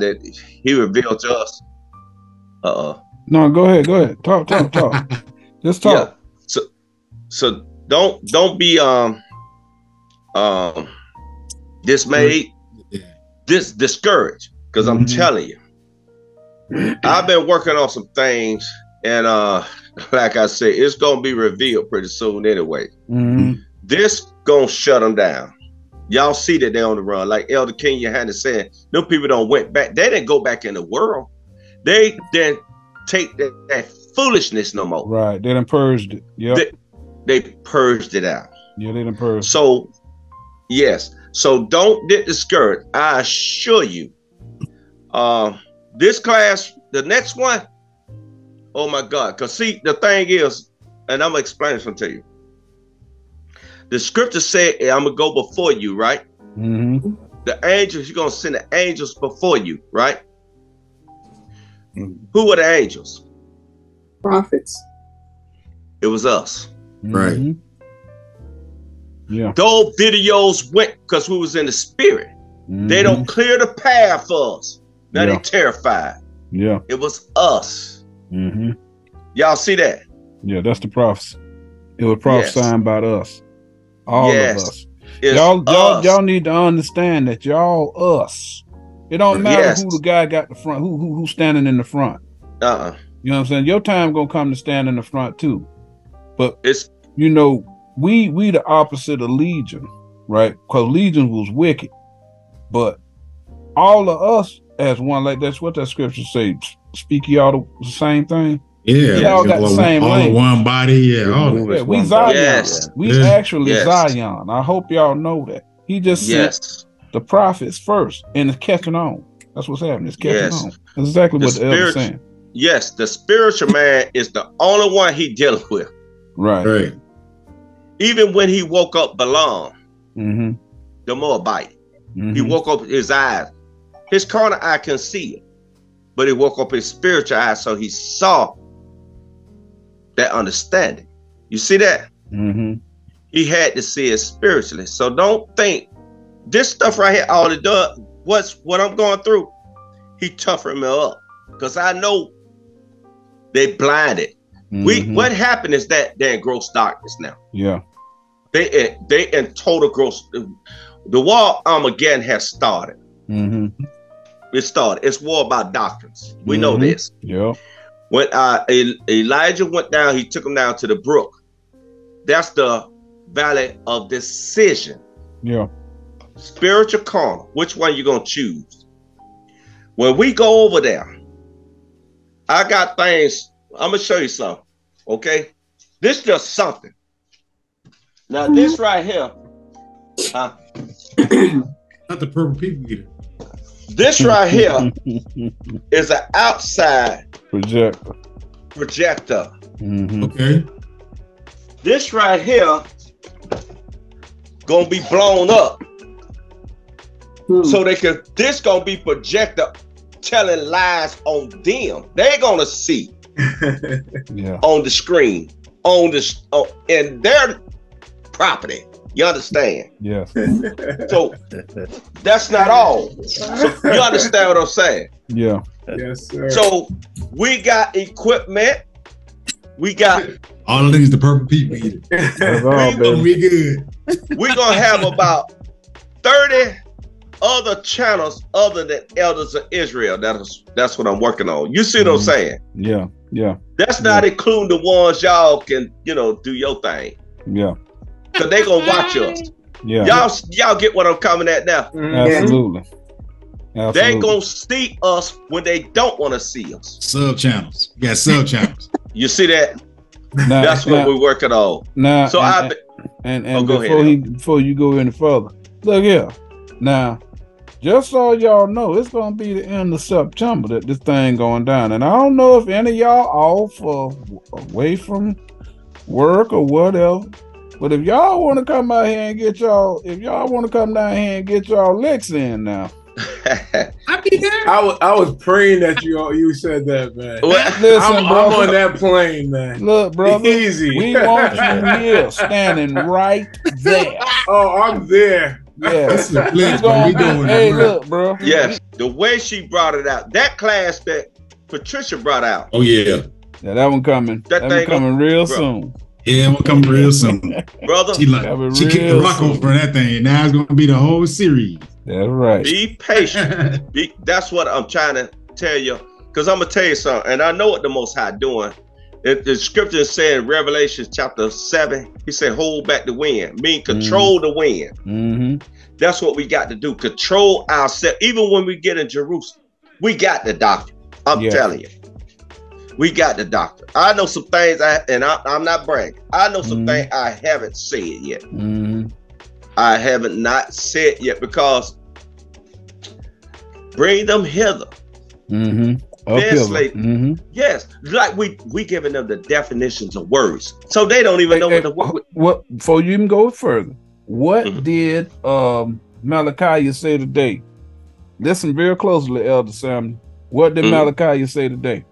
that He revealed to us. Uh oh. No, go ahead, go ahead. Talk, talk, talk. Just talk. Yeah. So so don't don't be um um dismayed, Yeah. dis discouraged. Because I'm Mhm. telling you, I've been working on some things, and uh, like I said, it's gonna be revealed pretty soon anyway. Mhm. This gonna shut them down. Y'all see that they on the run. Like Elder King Johanna said, them people don't went back. They didn't go back in the world. They didn't take that, that foolishness no more. Right. They done purged it. Yeah. They- They purged it out. yeah, they done purged. So, yes. So don't get discouraged. I assure you. Uh, this class, the next one, oh my God. Because see, the thing is, and I'm gonna explain something to you. The scripture said, I'm gonna go before you, right? Mm-hmm. The angels, you're gonna send the angels before you, right? Mhm. Who were the angels? Prophets. It was us. Right. Mm-hmm. Yeah. Those videos went because we was in the spirit. They don't clear the path for us. Now Yeah. they terrified. Yeah. It was us. Mm-hmm. Y'all see that? Yeah, that's the prophecy. It was prophesying about us. All Yes. of us. It's y'all, y'all, us. y'all need to understand that y'all us. It don't matter Yes. who the guy got the front, who who who's standing in the front. uh-uh. You know what I'm saying? Your time gonna come to stand in the front too. But It's you know, we we the opposite of Legion, right? Because Legion was wicked, but all of us as one, like that's what that scripture say. Speak ye all the, the same thing. Yeah. Y'all got the all, same all in language. one body. Yeah. All We was Yeah, we Zion. Yes. We Yeah. actually Yes. Zion. I hope y'all know that. He just sent yes. the prophets first, and it's catching on. That's what's happening. It's catching Yes. on. That's exactly The what the elder's spirit- saying. Yes, the spiritual man is the only one he dealing with. Right. right. Even when he woke up Balaam, Mm-hmm. the Moabite, he Mhm. woke up his eyes. His carnal eye can see it, but he woke up his spiritual eye, so he saw that understanding. You see that? Mm-hmm. he had to see it spiritually. So don't think this stuff right here, all it does, what's what I'm going through, he toughened me up. Because I know they blinded. We Mhm. what happened is that they're in gross darkness now. Yeah. They in- they in total gross the war Armageddon has started. Mm-hmm. It started. It's war about doctrines. We know Mhm. this. Yeah. When uh, Elijah went down, he took him down to the brook. That's the valley of decision. Yeah. spiritual carnal which one you gonna choose when we go over there i got things i'm gonna show you something okay this just something now this right here uh, Not the purple people eater. This right here is an outside Projector. projector Mm-hmm. Okay. this right here gonna be blown up Hmm. so they can this gonna be projector telling lies on them they gonna see Yeah. on the screen on this on, in their property. You understand? Yeah. So that's not all. So you understand what I'm saying? Yeah. yes, sir. So we got equipment. We got All of these the purple people eater. That's all, Gonna baby. be good. we're gonna have about 30 other channels other than elders of Israel. That's that's what I'm working on. You see what I'm Mhm. saying? Yeah. Yeah. That's not including the ones y'all can, you know, do your thing. Yeah. Cause they gonna watch us. Yeah. Y'all y'all get what I'm coming at now. Mhm. Absolutely. They gonna see us when they don't want to see us. Sub channels. Yeah, got sub channels. You see that? Now, That's what we're working on. now, So and, I and and Oh, go before ahead, he before you go any further, look here. Now, just so y'all know, it's gonna be the end of September that this thing going down, and I don't know if any of y'all off or away from work or whatever. But if y'all want to come out here and get y'all, if y'all want to come down here and get y'all licks in now, I be there. I was I was praying that you you said that, man. Well, listen, I'm, I'm on that plane, man. look, brother, Easy. we want you here, standing right there. oh, I'm there. Yeah. This is a You gonna We doing hey, it. look, bro. Yes, the way she brought it out, that class that Patricia brought out, Oh yeah. Yeah, that one coming. That That, one thing coming real bro. soon. Yeah, we'll come real soon. brother. She like she kicked the real rock soon. off for that thing. Now it's gonna be the whole series. That's right. Be patient. Be, that's what I'm trying to tell you. Because I'm gonna tell you something, and I know what the Most High doing. It, the scripture said in Revelation chapter seven, He said, "Hold back the wind," mean control the wind. Mm-hmm. That's what we got to do. Control ourselves. Even when we get in Jerusalem, we got the doctor. I'm Yes. telling you, we got the doctor. I know some things, I, and I, I'm not bragging. I know some Mhm. things I haven't said yet. Mm-hmm. I haven't not said yet because bring them hither. Mm-hmm. Translate. Mm-hmm. Yes, like we we giving them the definitions of words, so they don't even know what the word. what before you even go further, what Mhm. did um Malachi say today? Listen very closely, Elder Sam. What did Mhm. Malachi say today?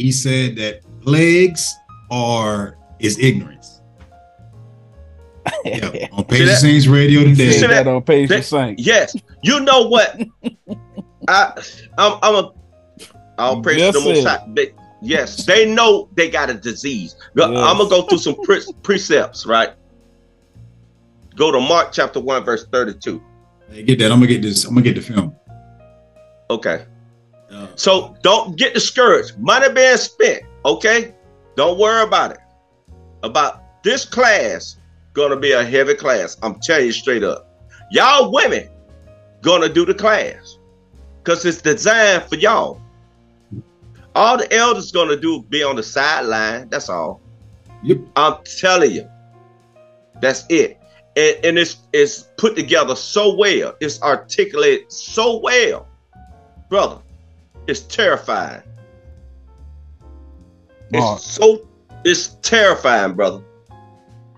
He said that plagues are is ignorance. Yeah, on Page that? Saints Radio today. Said that? that on page That- of Saint. Yes, you know what? I I'm I'm a I'll praise Yes, the most high. They, yes, they know they got a disease. Yes. I'm gonna go through some pre- precepts, right? Go to Mark chapter one, verse thirty-two. Hey, Get that. I'm gonna get this. I'm gonna get the film. Okay. So don't get discouraged. Money being spent, okay? Don't worry about it. About this class, gonna be a heavy class. I'm telling you straight up. Y'all women gonna do the class. Cause it's designed for y'all. All the elders gonna do be on the sideline. That's all. Yep. I'm telling you. That's it. And, and it's it's put together so well. It's articulated so well. Brother, it's terrifying. Mark. It's so it's terrifying, brother.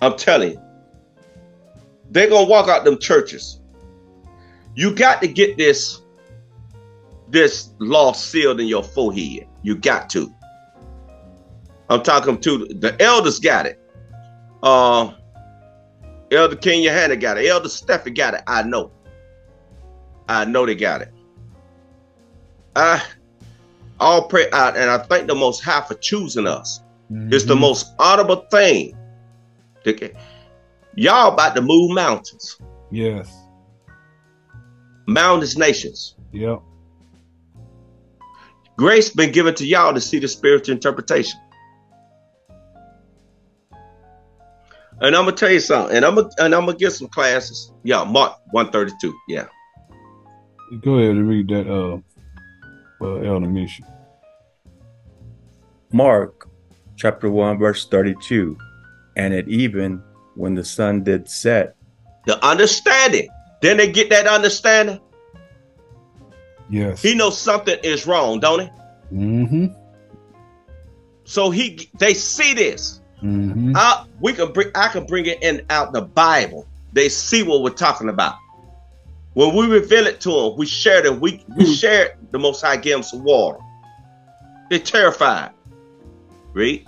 I'm telling you. They're gonna walk out them churches. You got to get this this law sealed in your forehead. You got to. I'm talking to the elders got it. Uh Elder King Johanna got it. Elder Steffi got it. I know. I know they got it. I all pray out, and I thank the Most High for choosing us. It's the most honorable thing. Y'all about to move mountains, Yes. mountainous nations. Yep. Grace been given to y'all to see the spiritual interpretation. And I'm gonna tell you something, and I'm gonna and I'm gonna get some classes. Yeah, Mark 132. Yeah. Go ahead and read that uh well Elder Misha. Mark chapter 1, verse 32. And at even when the sun did set, The understanding. Then they get that understanding. Yes. He knows something is wrong, don't he? mm-hmm. So he they see this. Mm-hmm. I, we can bring I can bring it in out the Bible. They see what we're talking about. When we reveal it to them, we share it. We we share the Most High give them some water. They're terrified. Read.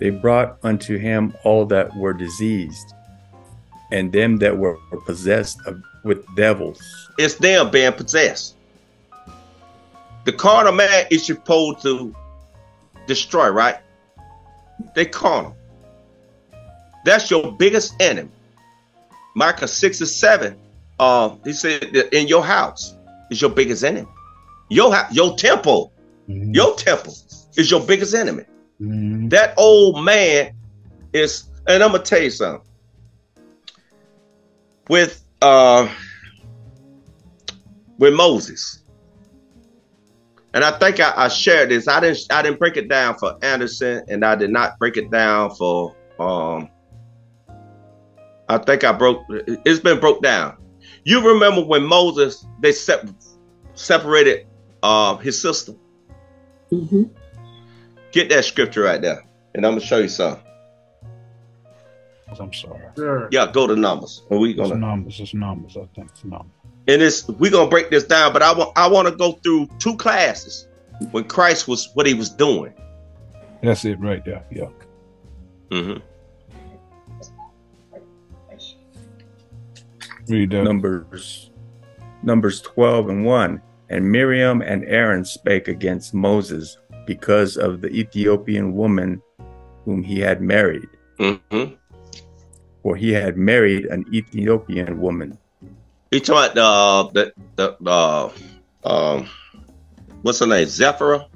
they brought unto him all that were diseased, and them that were possessed of, with devils, It's them being possessed. The carnal man is supposed to destroy, right? They carnal. That's your biggest enemy. Micah 6 and 7. Uh, he said in your house is your biggest enemy. Your your temple, Mm-hmm. your temple is your biggest enemy. Mhm. That old man is, and I'm gonna tell you something. With uh with Moses. And I think I, I shared this. I didn't I didn't break it down for Anderson and I did not break it down for um I think I broke it's been broke down. You remember when Moses they sep- separated uh his sister? hmm Get that scripture right there. And I'm gonna show you something. I'm sorry. Sir. Yeah, go to numbers. And we It's gonna numbers. It's numbers. I think it's numbers. and it's we gonna break this down, but I want I want to go through two classes when Christ was what he was doing. That's it right there. Yeah. Mm-hmm. Read that. Numbers Numbers 12 and 1. And Miriam and Aaron spake against Moses because of the Ethiopian woman whom he had married, Mm-hmm. for he had married an Ethiopian woman. He talking about the the the uh, um, what's her name? Zipporah,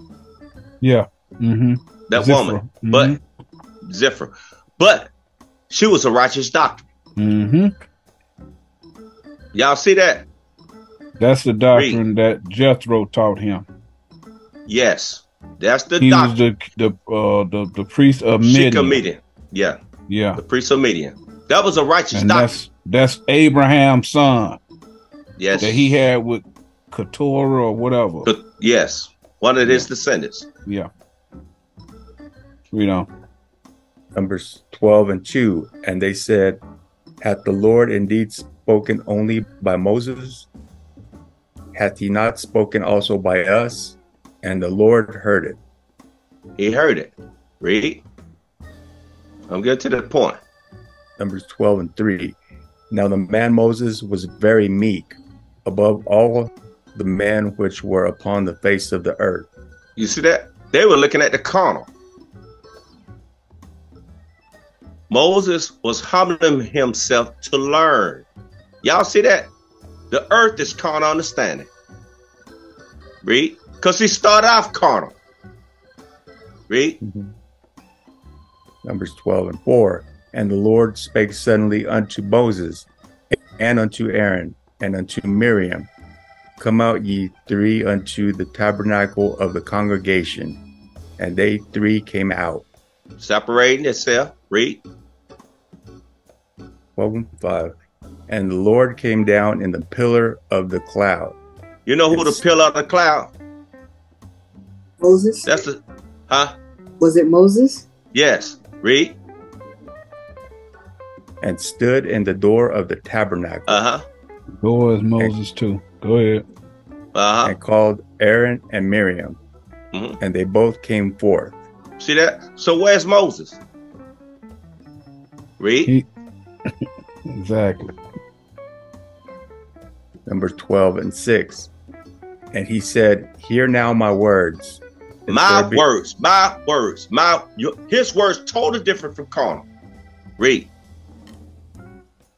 Yeah. Mm-hmm. that woman, but Zephyr, but she was a righteous doctor. Mm-hmm. Y'all see that? That's the doctrine that Jethro taught him. Yes, that's the He was the the uh the, the priest of Midian. Shechem Midian. Yeah, Yeah. the priest of Midian. That was a righteous And doctor. that's that's Abraham's son Yes, that he had with Keturah or whatever. But yes, one of his descendants. Yeah. You know. Numbers 12 and 2. And they said, Hath the Lord indeed spoken only by Moses? Hath he not spoken also by us? And the Lord heard it. He heard it. Read. I'm getting to the point. Numbers 12 and 3. Now the man Moses was very meek, above all the men which were upon the face of the earth. You see that? They were looking at the carnal. Moses was humbling himself to learn. Y'all see that? The earth is carnal understanding. Read. Because he started off carnal. Read. Numbers 12 and 4. And the Lord spake suddenly unto Moses, and unto Aaron, and unto Miriam, Come out ye three unto the tabernacle of the congregation. And they three came out. Separating itself. Read. 12 and 5. And the Lord came down in the pillar of the cloud. You know who the pillar of the cloud? Moses? That's the huh? Was it Moses? Yes. Read. and stood in the door of the tabernacle, Uh-huh. Go as Moses too. Go ahead. Uh-huh. and called Aaron and Miriam. Mhm. And they both came forth. See that? So where's Moses? Read. He- Exactly. Number 12 and 6. And he said, Hear now my words. My be- words, my words, my your, his words totally different from carnal. Read.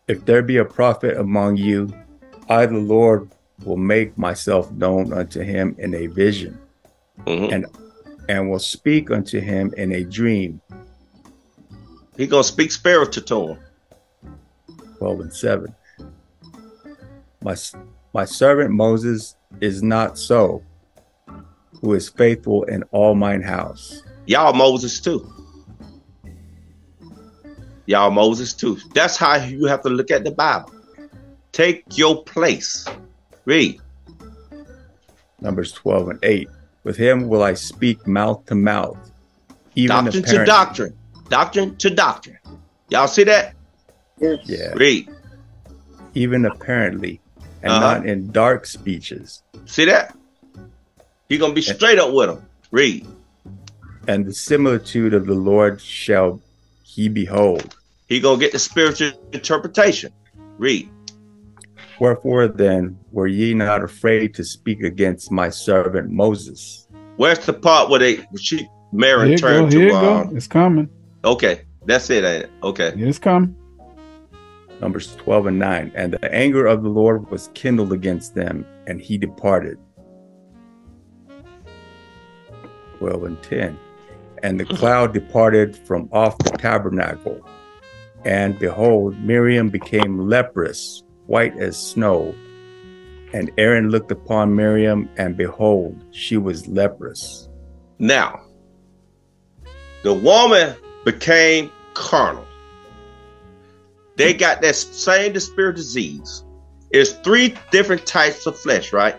If there be a prophet among you, I, the Lord, will make myself known unto him in a vision, Mhm. And- and will speak unto him in a dream. He gonna speak spiritual to him. 12 and 7. My, my servant Moses is not so, who is faithful in all mine house. Y'all Moses too. Y'all Moses too. That's how you have to look at the Bible. Take your place. Read. Numbers 12 and 8. With him will I speak mouth to mouth, even doctrine to doctrine. Doctrine to doctrine. Y'all see that? Yes. Yeah, Read. even apparently, and Uh-huh. not in dark speeches. See that? He gonna be straight up with them. Read. And the similitude of the Lord shall he behold. He gonna get the spiritual interpretation. Read. Wherefore then were ye not afraid to speak against my servant Moses? Where's the part where they she Mary Here you go. turned Here to you go. um, It's coming. okay. That's it, it? Okay. It's coming. Numbers 12 and 9. And the anger of the Lord was kindled against them, and he departed. 12 and 10. And the mm-hmm. cloud departed from off the tabernacle. And behold, Miriam became leprous, white as snow. And Aaron looked upon Miriam, and behold, she was leprous. Now, the woman became carnal. They got that same spirit disease. It's three different types of flesh, right?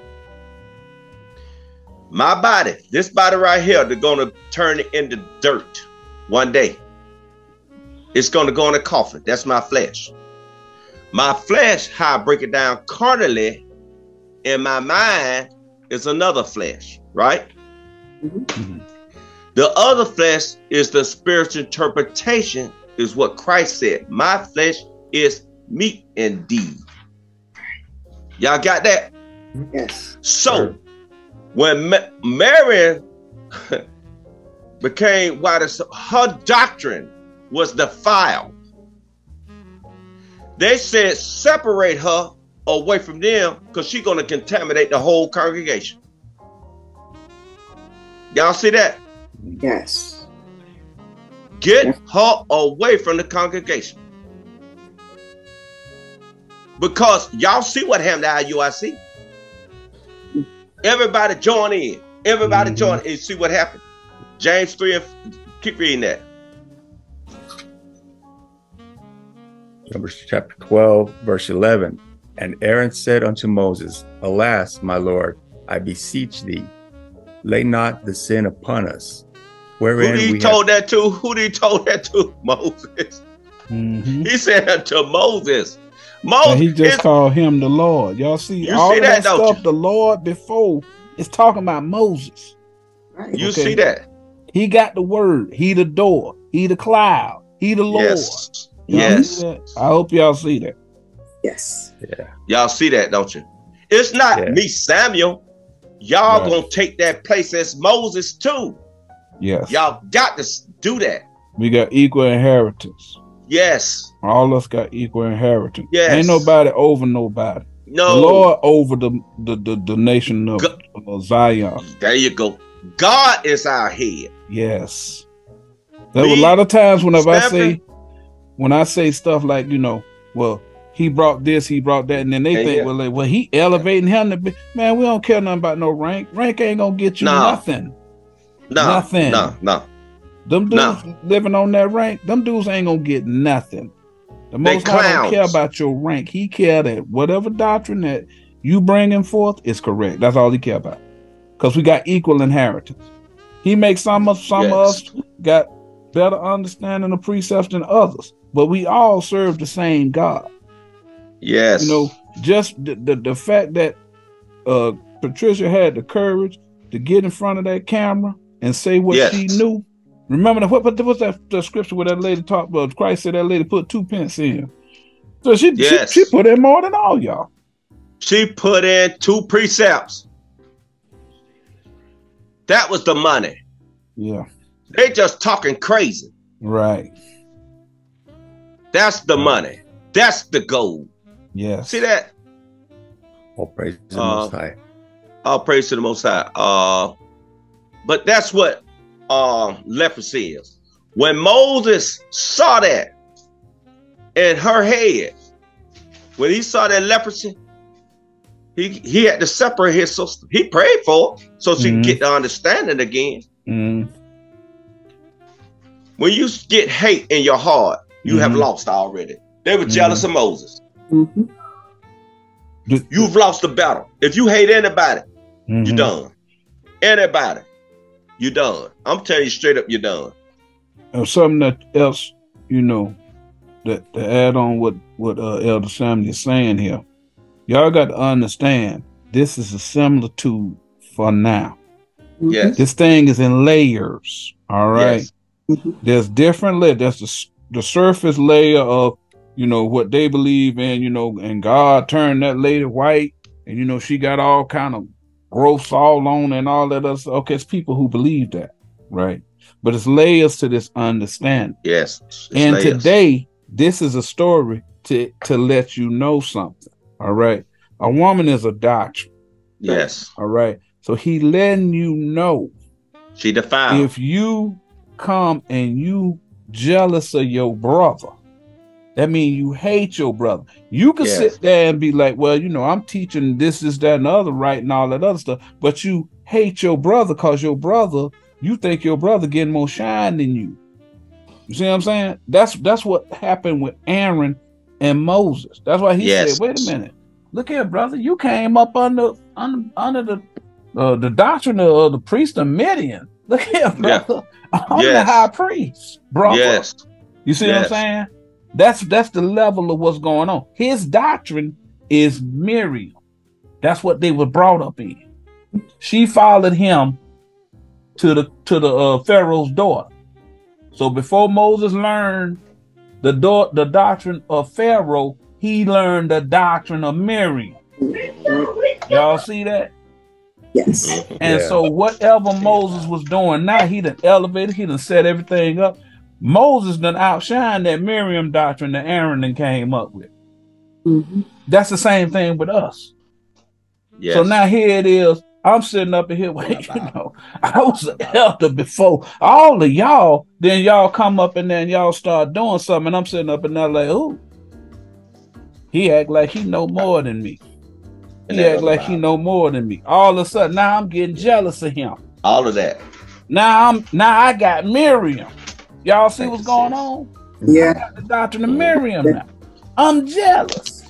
My body, this body right here, they're gonna turn it into dirt one day. It's gonna go in a coffin. That's my flesh. My flesh, how I break it down carnally, in my mind is another flesh, right? Mm-hmm. The other flesh is the spiritual interpretation, is what Christ said. My flesh is meat indeed. Y'all got that? Mm-hmm. Yes. So Sure. When Ma- Mary became as- her doctrine was defiled. They said separate her away from them because she's going to contaminate the whole congregation. Y'all see that? Yes. Get her away from the congregation. Because y'all see what happened to IUIC. Everybody join in. Everybody Mhm. join in. See what happened. James 3 and keep reading that. Numbers chapter 12, verse 11. And Aaron said unto Moses, Alas, my Lord, I beseech thee, lay not the sin upon us. Who Wherein did he told that to? Who did he told that to? Moses. Mhm. He said to Moses. And he just called him the Lord. Y'all see You all see that, that, stuff. you? The Lord before is talking about Moses. Right. you okay. see that? He got the word. He the door. He the cloud. He the Lord. Yes. Yes. I hope y'all see that. Yes. Yeah. Y'all see that, don't you? It's not Yeah. me, Samuel. Y'all Right. gonna take that place as Moses too. Yes. Y'all got to do that. We got equal inheritance. Yes. All us got equal inheritance. Yes. Ain't nobody over nobody. No. The Lord over the the, the, the nation of, Go- of Zion. There you go. God is our head. Yes. There were a lot of times whenever I say when I say stuff like, you know, well, he brought this, he brought that, and then they Yeah, think, yeah. well, like, well, he elevating him to be man, we don't care nothing about no rank. Rank ain't gonna get you Nah. nothing. No. Nothing. No. No. Them dudes Nah. living on that rank, them dudes ain't gonna get nothing. The They most High don't care about your rank. He care that whatever doctrine that you bringing forth is correct. That's all he care about. Because we got equal inheritance. He makes some of some of us got better understanding of precepts than others, but we all serve the same God. Yes. You know, just the, the, the fact that uh Patricia had the courage to get in front of that camera and say what Yes. she knew. Remember that what, what was that the scripture where that lady talked about Christ said that lady put two pence in. So she, Yes. she she put in more than all y'all. She put in two precepts. That was the money. Yeah, They just talking crazy. right. That's the money. That's the gold. Yeah. See that? All praise to the Uh, Most High. All praise to the Most High. Uh, but that's what uh, leprosy is. When Moses saw that in her head, when he saw that leprosy, he he had to separate his sister. He prayed for her so she Mhm. could get the understanding again. Mm, When you get hate in your heart, you have Mhm. lost already. They were jealous of Moses. Mm-hmm. You've lost the battle. If you hate anybody, mhm. you done. Anybody, you done. I'm telling you straight up, you're done. And something that else, you know, that to add on what what uh, Elder Samuel is saying here, y'all got to understand this is a similitude for now. Yes. This thing is in layers. All right. Yes. Mhm. There's different layers. There's the, the surface layer of, you know, what they believe in, you know, and God turned that lady white and, you know, she got all kind of growths all on and all that other stuff. Okay, it's people who believe that. Right. But it's layers to this understanding. Yes. And layers. today, this is a story to, to let you know something. All right. A woman is a doctrine. Yes. All right. So he letting you know She defiled. if you come and you jealous of your brother, that means you hate your brother. You can Yes. sit there and be like, well, you know, I'm teaching this, this, that, and the other, right, and all that other stuff, but you hate your brother because your brother, you think your brother getting more shine than you. You see what I'm saying? That's that's what happened with Aaron and Moses. That's why he Yes. said, wait a minute, look here, brother, you came up under under, under the uh, the doctrine of the priest of Midian. Look here, Yeah. brother. I'm the high priest, brother. yes. You see Yes. what I'm saying? That's that's the level of what's going on. His doctrine is Miriam. That's what they were brought up in. She followed him to the to the uh, Pharaoh's daughter. So before Moses learned the do- the doctrine of Pharaoh, he learned the doctrine of Miriam. Y'all see that? Yes. And Yeah. so whatever Moses was doing now, he done elevated, he done set everything up. Moses done outshine that Miriam doctrine that Aaron then came up with. Mhm. That's the same thing with us. Yes. So now here it is. I'm sitting up in here, wait, you know, I was an elder before all of y'all. Then y'all come up and then y'all start doing something, and I'm sitting up and there like, ooh, he act like he know more than me. He that act like he know more than me. All of a sudden, now I'm getting jealous of him. all of that. Now I'm now I got Miriam. Y'all see Thank what's going sis. on? Yeah. got the doctrine of Miriam now. I'm jealous.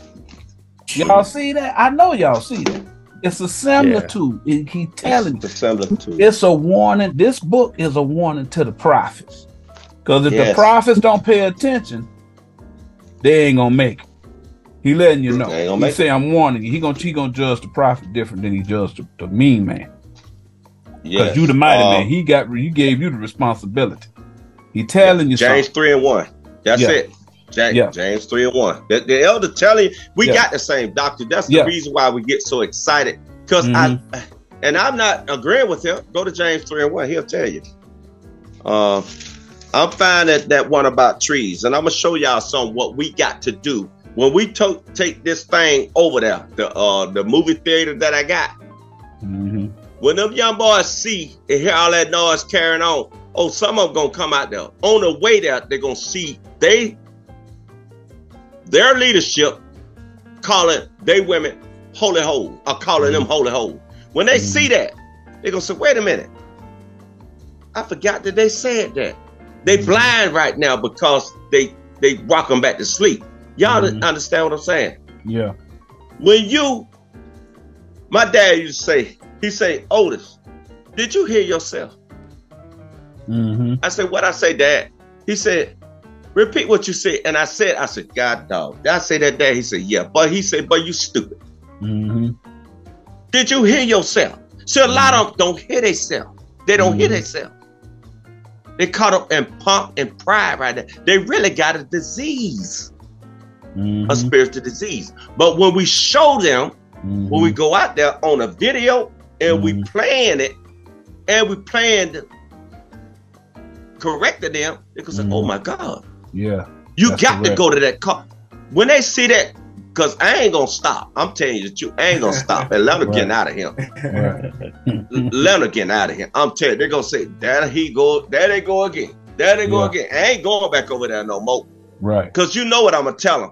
Y'all see that? I know y'all see that. It's a similitude. It- he telling you. It's similar to It's a warning. This book is a warning to the prophets. Because if the prophets don't pay attention, they ain't gonna make it. He letting you know. They ain't gonna He make say, "I'm warning you." He gonna he gonna judge the prophet different than he judged the, the mean man. Because yes. you the mighty Uh, man. He got he gave you the responsibility. He telling you James something. three and one. That's Yeah. it. James, Yeah. James three and one. The, the elder telling you, we Yeah. got the same doctor. That's the reason why we get so excited. Because Mhm. I, and I'm not agreeing with him. Go to James three and one. He'll tell you. Uh, I'm finding that one about trees, and I'm gonna show y'all some what we got to do when we to- take this thing over there. The uh the movie theater that I got. Mhm. When them young boys see and hear all that noise carrying on, oh, some of them gonna come out there. On the way there, they're gonna see they their leadership calling they women holy holes, or calling them mm-hmm. holy holes. When they see mm-hmm. that, they're gonna say, wait a minute. I forgot that they said that. They mm-hmm. blind right now because they they rock them back to sleep. Y'all Mhm. understand what I'm saying? Yeah. when you my dad used to say he say otis did you hear yourself hmm i said what i say dad? He said repeat what you said. And i said i said god dog. Did i say that dad? He said yeah. But he said but you stupid. Hmm did you hear yourself? See a lot of them don't hear themselves they don't hear Mhm. themselves they caught up in pump and pride right there. They really got a disease hmm a spiritual disease. But when we show them when we go out there on a video and we Mhm. playing it and we playing the, correcting them, they say, Mhm. "Oh my God, yeah. you got to go to that car." When they see that, because I ain't gonna stop. I'm telling you the truth. I ain't gonna stop. And let Leonard getting out of here. Right. Leonard getting out of here. I'm telling you, they're gonna say, "There he go. There they go again. There they go Yeah. again." I ain't going back over there no more. right. Cause you know what I'm gonna tell them.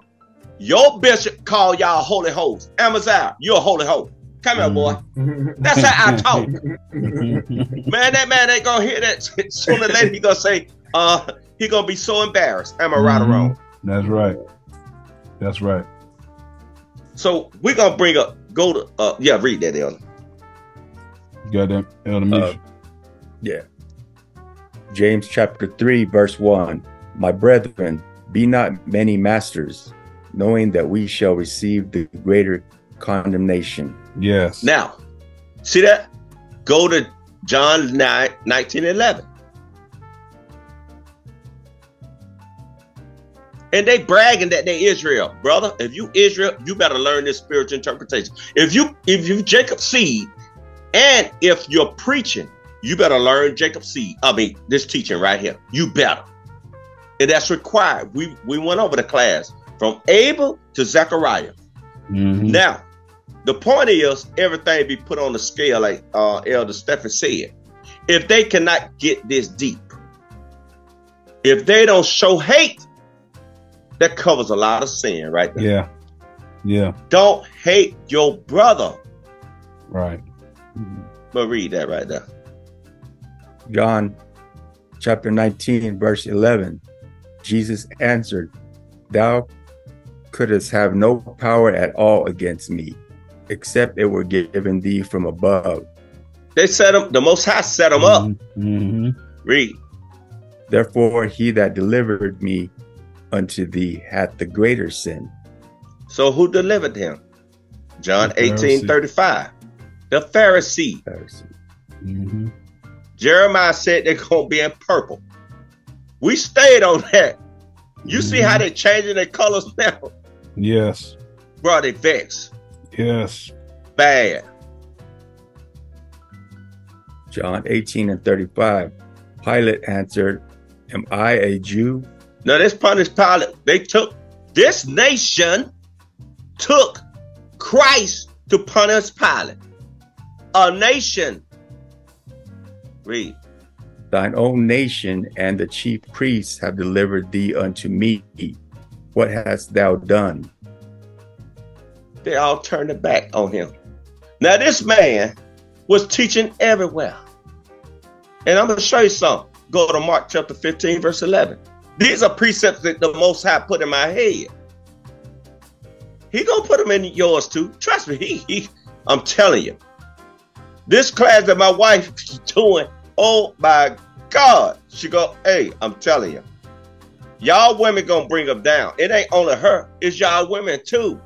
Your bishop call y'all holy hoes. Amaziah, you're a holy hoe. Come here, boy. That's how I talk. Man, that man ain't gonna hear that. Sooner or later, he gonna say, uh, he gonna be so embarrassed. Am I right or wrong? That's right. That's right. So we're gonna bring up, go to, uh, yeah, read that, Elder. Got that, Elder Misha? Yeah. James chapter 3, verse 1. My brethren, be not many masters, knowing that we shall receive the greater condemnation. Yes. Now, see that? Go to John 9, 19, 11. And they bragging that they Israel, brother. If you Israel, you better learn this spiritual interpretation. If you if you Jacob seed, and if you're preaching, you better learn Jacob seed. I mean, this teaching right here. You better. And that's required. We we went over the class from Abel to Zechariah. Mhm. Now, the point is everything be put on the scale, like uh, Elder Stephen said. If they cannot get this deep, if they don't show hate, that covers a lot of sin right there. Yeah. Yeah. Don't hate your brother. Right. But read that right there. John chapter 19, verse 11. Jesus answered, Thou couldst have no power at all against me, except it were given thee from above. They set him, the Most High set them up. hmm Read. Therefore, he that delivered me unto thee hath the greater sin. So who delivered him? John The 18 35. The Pharisee. Pharisee. hmm Jeremiah said they're going to be in purple. We stayed on that. You see how they're changing their colors now? Yes. Bro, they vexed. Yes. Bad. John 18 and 35. Pilate answered, Am I a Jew? Now this punished Pilate. They took this nation took Christ to punish Pilate. A nation. Read. Thine own nation and the chief priests have delivered thee unto me. What hast thou done? They all turned their back on him. Now this man was teaching everywhere. And I'm going to show you something. Go to Mark chapter 15, verse 11. These are precepts that the Most High put in my head. He gonna put them in yours too. Trust me. He, he I'm telling you. This class that my wife is doing, oh my God. She go, hey, I'm telling you. Y'all women gonna bring them down. It ain't only her, it's y'all women too.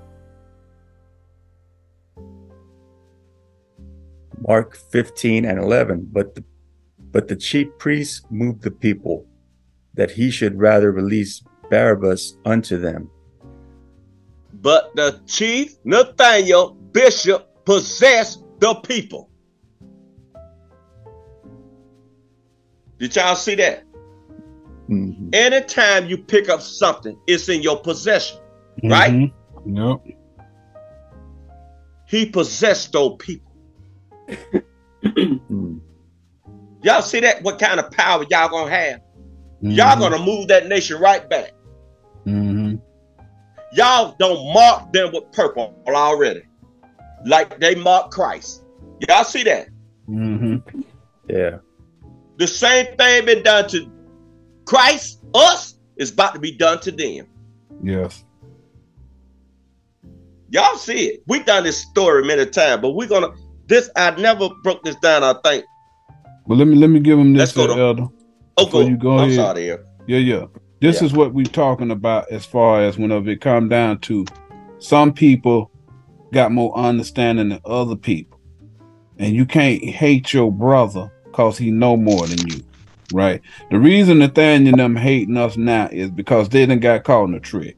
Mark 15 and 11. But the, but the chief priests moved the people that he should rather release Barabbas unto them. But the chief Nathanyel bishop possessed the people. Did y'all see that? Mhm. Anytime you pick up something, it's in your possession. Right? Mhm. Yep. He possessed those people. Mm. Y'all see that? What kind of power y'all gonna have? Y'all gonna move that nation right back. hmm Y'all don't mark them with purple already, like they mark Christ. Y'all see that? hmm Yeah. The same thing been done to Christ, us, is about to be done to them. Yes. Y'all see it. We done this story many times, but we're gonna this I never broke this down, I think. But let me let me give him this, Let's go to- Elder. Oh, go. you go I'm ahead. sorry, here. Yeah, yeah. This Yeah. is what we're talking about as far as whenever it come down to some people got more understanding than other people. And you can't hate your brother because he know more than you. Right. The reason Nathanyel and them hating us now is because they didn't got caught in a trick.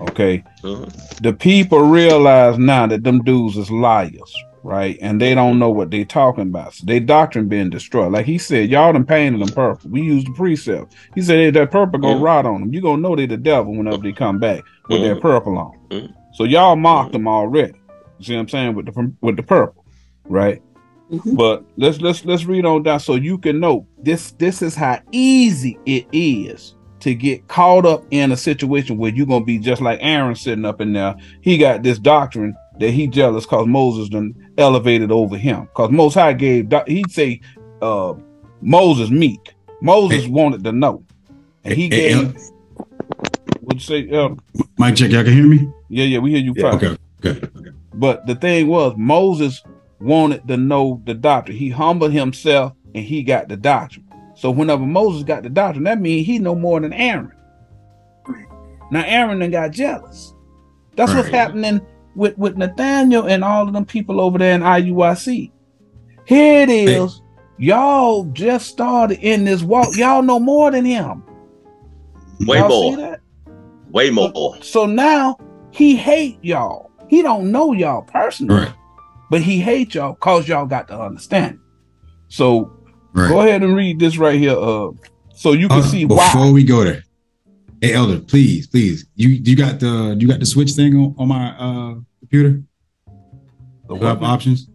Okay. Mhm. The people realize now that them dudes is liars, right? And they don't know what they talking about. So their doctrine being destroyed. Like he said, y'all done painted them purple. We use the precept. He said hey, that purple gonna Mhm. rot on them. You gonna know they the devil whenever they come back with their Mhm. purple on. Mhm. So y'all mocked them already. You see what I'm saying with the with the purple, right? Mhm. But let's let's let's read on down so you can know this this is how easy it is to get caught up in a situation where you're gonna be just like Aaron sitting up in there. He got this doctrine that he jealous because Moses done elevated over him. Because Most High gave he'd say uh Moses meek. Moses Hey. wanted to know. And he Hey, hey, gave what'd you say? Uh, Mike check, y'all can hear me? yeah, yeah, we hear you Yeah. fine. Okay, okay, okay. But the thing was, Moses wanted to know the doctrine. He humbled himself and he got the doctrine. So whenever Moses got the doctrine, that means he no more than Aaron. Now Aaron then got jealous. That's what's happening with, with Nathanyel and all of them people over there in IUIC. Here it is. Y'all just started in this walk. Y'all know more than him. Way y'all more. Way more. So now he hate y'all. He don't know y'all personally Right, but he hates y'all cause y'all got to understand. So right. go ahead and read this right here, uh, so you can Uh, see before why. we go there, hey Elder, please, please, you you got the you got the switch thing on, on my uh computer? The Do I have options?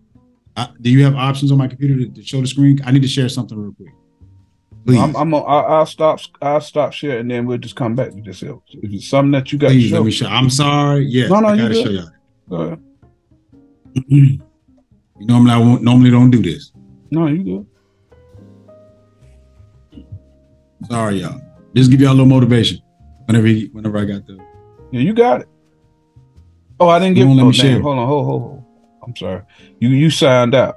Uh, do you have options on my computer to, to show the screen? I need to share something real quick. Please, I'm, I'm gonna, I'll, I'll stop. I'll stop sharing, and then we'll just come back to this. If it's something that you got please to let me show. I'm sorry. Yes, No, no, I you gotta good. show y'all. go ahead. normally I won't, normally don't do this. No, you good. Sorry, y'all. Just give y'all a little motivation. Whenever he, whenever I got the Yeah, you got it. Oh, I didn't You give. won't let Oh, me share. Hold on. Hold, hold, hold. I'm sorry. You you signed out.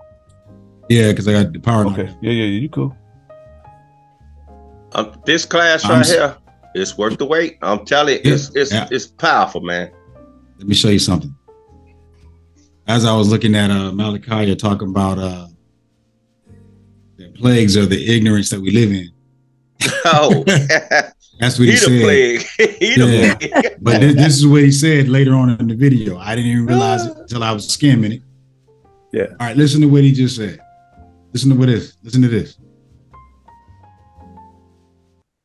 yeah, because I got the power. Okay. Yeah, yeah, yeah. You cool. Um, this class I'm right s- here, it's worth the wait. I'm telling you, it's it's Yeah. it's powerful, man. Let me show you something. As I was looking at uh Malachi talking about uh the plagues or the ignorance that we live in. Oh, That's what He he, the said. plague. he the Yeah. plague. But this, this is what he said later on in the video. I didn't even realize it ah. until I was skimming it. Yeah. All right, listen to what he just said. Listen to what this. Listen to this.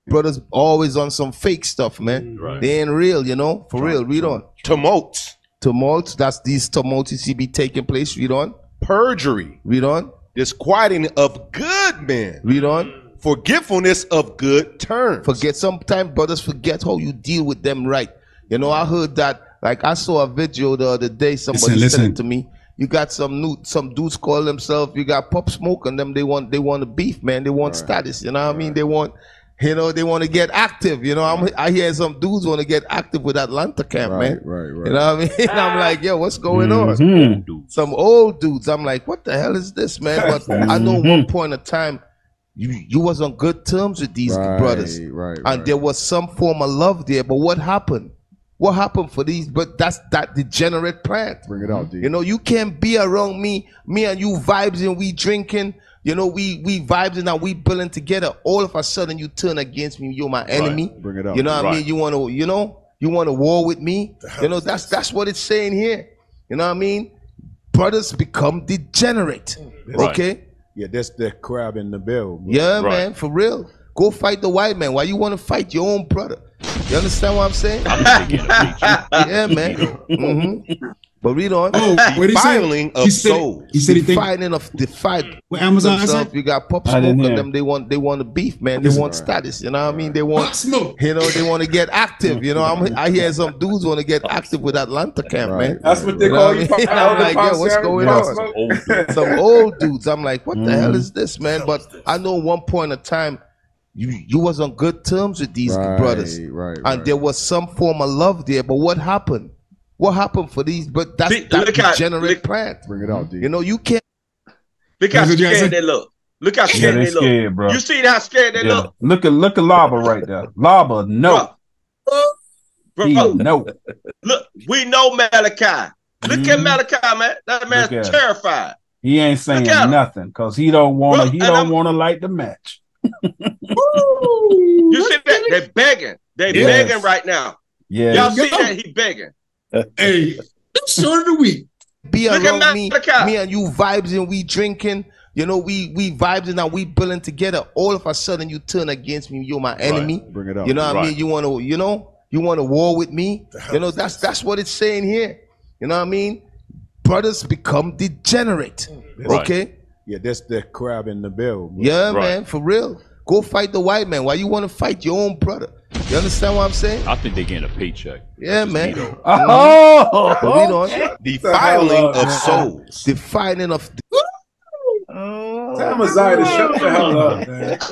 brothers always on some fake stuff, man. Mm, right. They ain't real, you know. For real. Read on. Tumults, Tumult. That's these tumults you see be taking place. Read on. perjury, Read on. disquieting of good men, Read on. Forgetfulness of good terms. Forget sometimes brothers forget how you deal with them right. You know, I heard that like I saw a video the other day, somebody Listen, said listen. it to me. You got some new some dudes call themselves, you got pop smoke and them, they want they want a beef, man. They want status, you know what I mean? They want you know, they want to get active. You know, I'm, I hear some dudes want to get active with Atlanta camp, man. right, right. You know what I mean? I'm like, yo, what's going on? Mhm. some old dudes. I'm like, what the hell is this, man? But I know one point of time, you you was on good terms with these Right, brothers, right, and right. there was some form of love there. But what happened? What happened for these? But that's that degenerate plant. Bring it out, mm-hmm. D. You know, you can't be around me, me and you vibes and we drinking. You know, we we vibes and now we building together. All of a sudden, you turn against me. You're my enemy. Bring it out. You know what I mean? You want to, you know, you want to war with me. You know, that's that's what it's saying here. You know what I mean? Brothers become degenerate. Okay? Yeah, that's the crab in the bell. Yeah, Right. man, for real. Go fight the white man. Why you want to fight your own brother? You understand what I'm saying? I think they get a yeah, man. hmm But read on. Oh, what he said? Defiling of He said, souls. he said he think Defining of the fight what Amazon themselves. said. You got pop I smoke didn't and them. They want they want the beef, man. They Listen. want status. You know what I mean? They want smoke. you know they want to get active. You know I'm, I hear some dudes want to get active with Atlanta camp, Right. man. That's what they You call what you. I mean? Pop- I'm like, yo, what's going Pop on? Smoke? Old some old dudes. I'm like, what the hell Mhm. is this, man? But I know one point of time, you you was on good terms with these right, brothers, Right, and right. there was some form of love there. But what happened? What happened for these? But that's See, that look how- degenerate look- plant. Bring it out, dude. You know, you can't. Look how That's what you gotta scared they look. Look how yeah, scared they they look. scared, bro. You see how scared they Yeah. look? Look at look at Lava right there. Lava, no. Bro, He bro, no. look, we know Malachi. Look at Mhm. Malachi, man. That man's Look him. terrified. He ain't saying Look at nothing because he don't wanna he don't wanna light the match. You see that? They're begging. They're Yes. begging right now. Yeah. Y'all see Go. that? He begging. Hey, short of the week. be Look at around me, me and you vibes and we drinking. You know, we we vibes and now we building together. All of a sudden, you turn against me. You're my enemy. Bring it up. You know what I mean? You want to, you know, you want to war with me. You know, that's that's what it's saying here. You know what I mean? Brothers become degenerate. Right. Okay? Yeah, that's the crab in the bell. Yeah, Right. man, for real. Go fight the white man. Why you want to fight your own brother? You understand what I'm saying? I think they're getting a paycheck. Yeah, That's man. Vito. Oh, But read on. Defiling of souls. defiling of Tell Messiah to shut the hell up, man.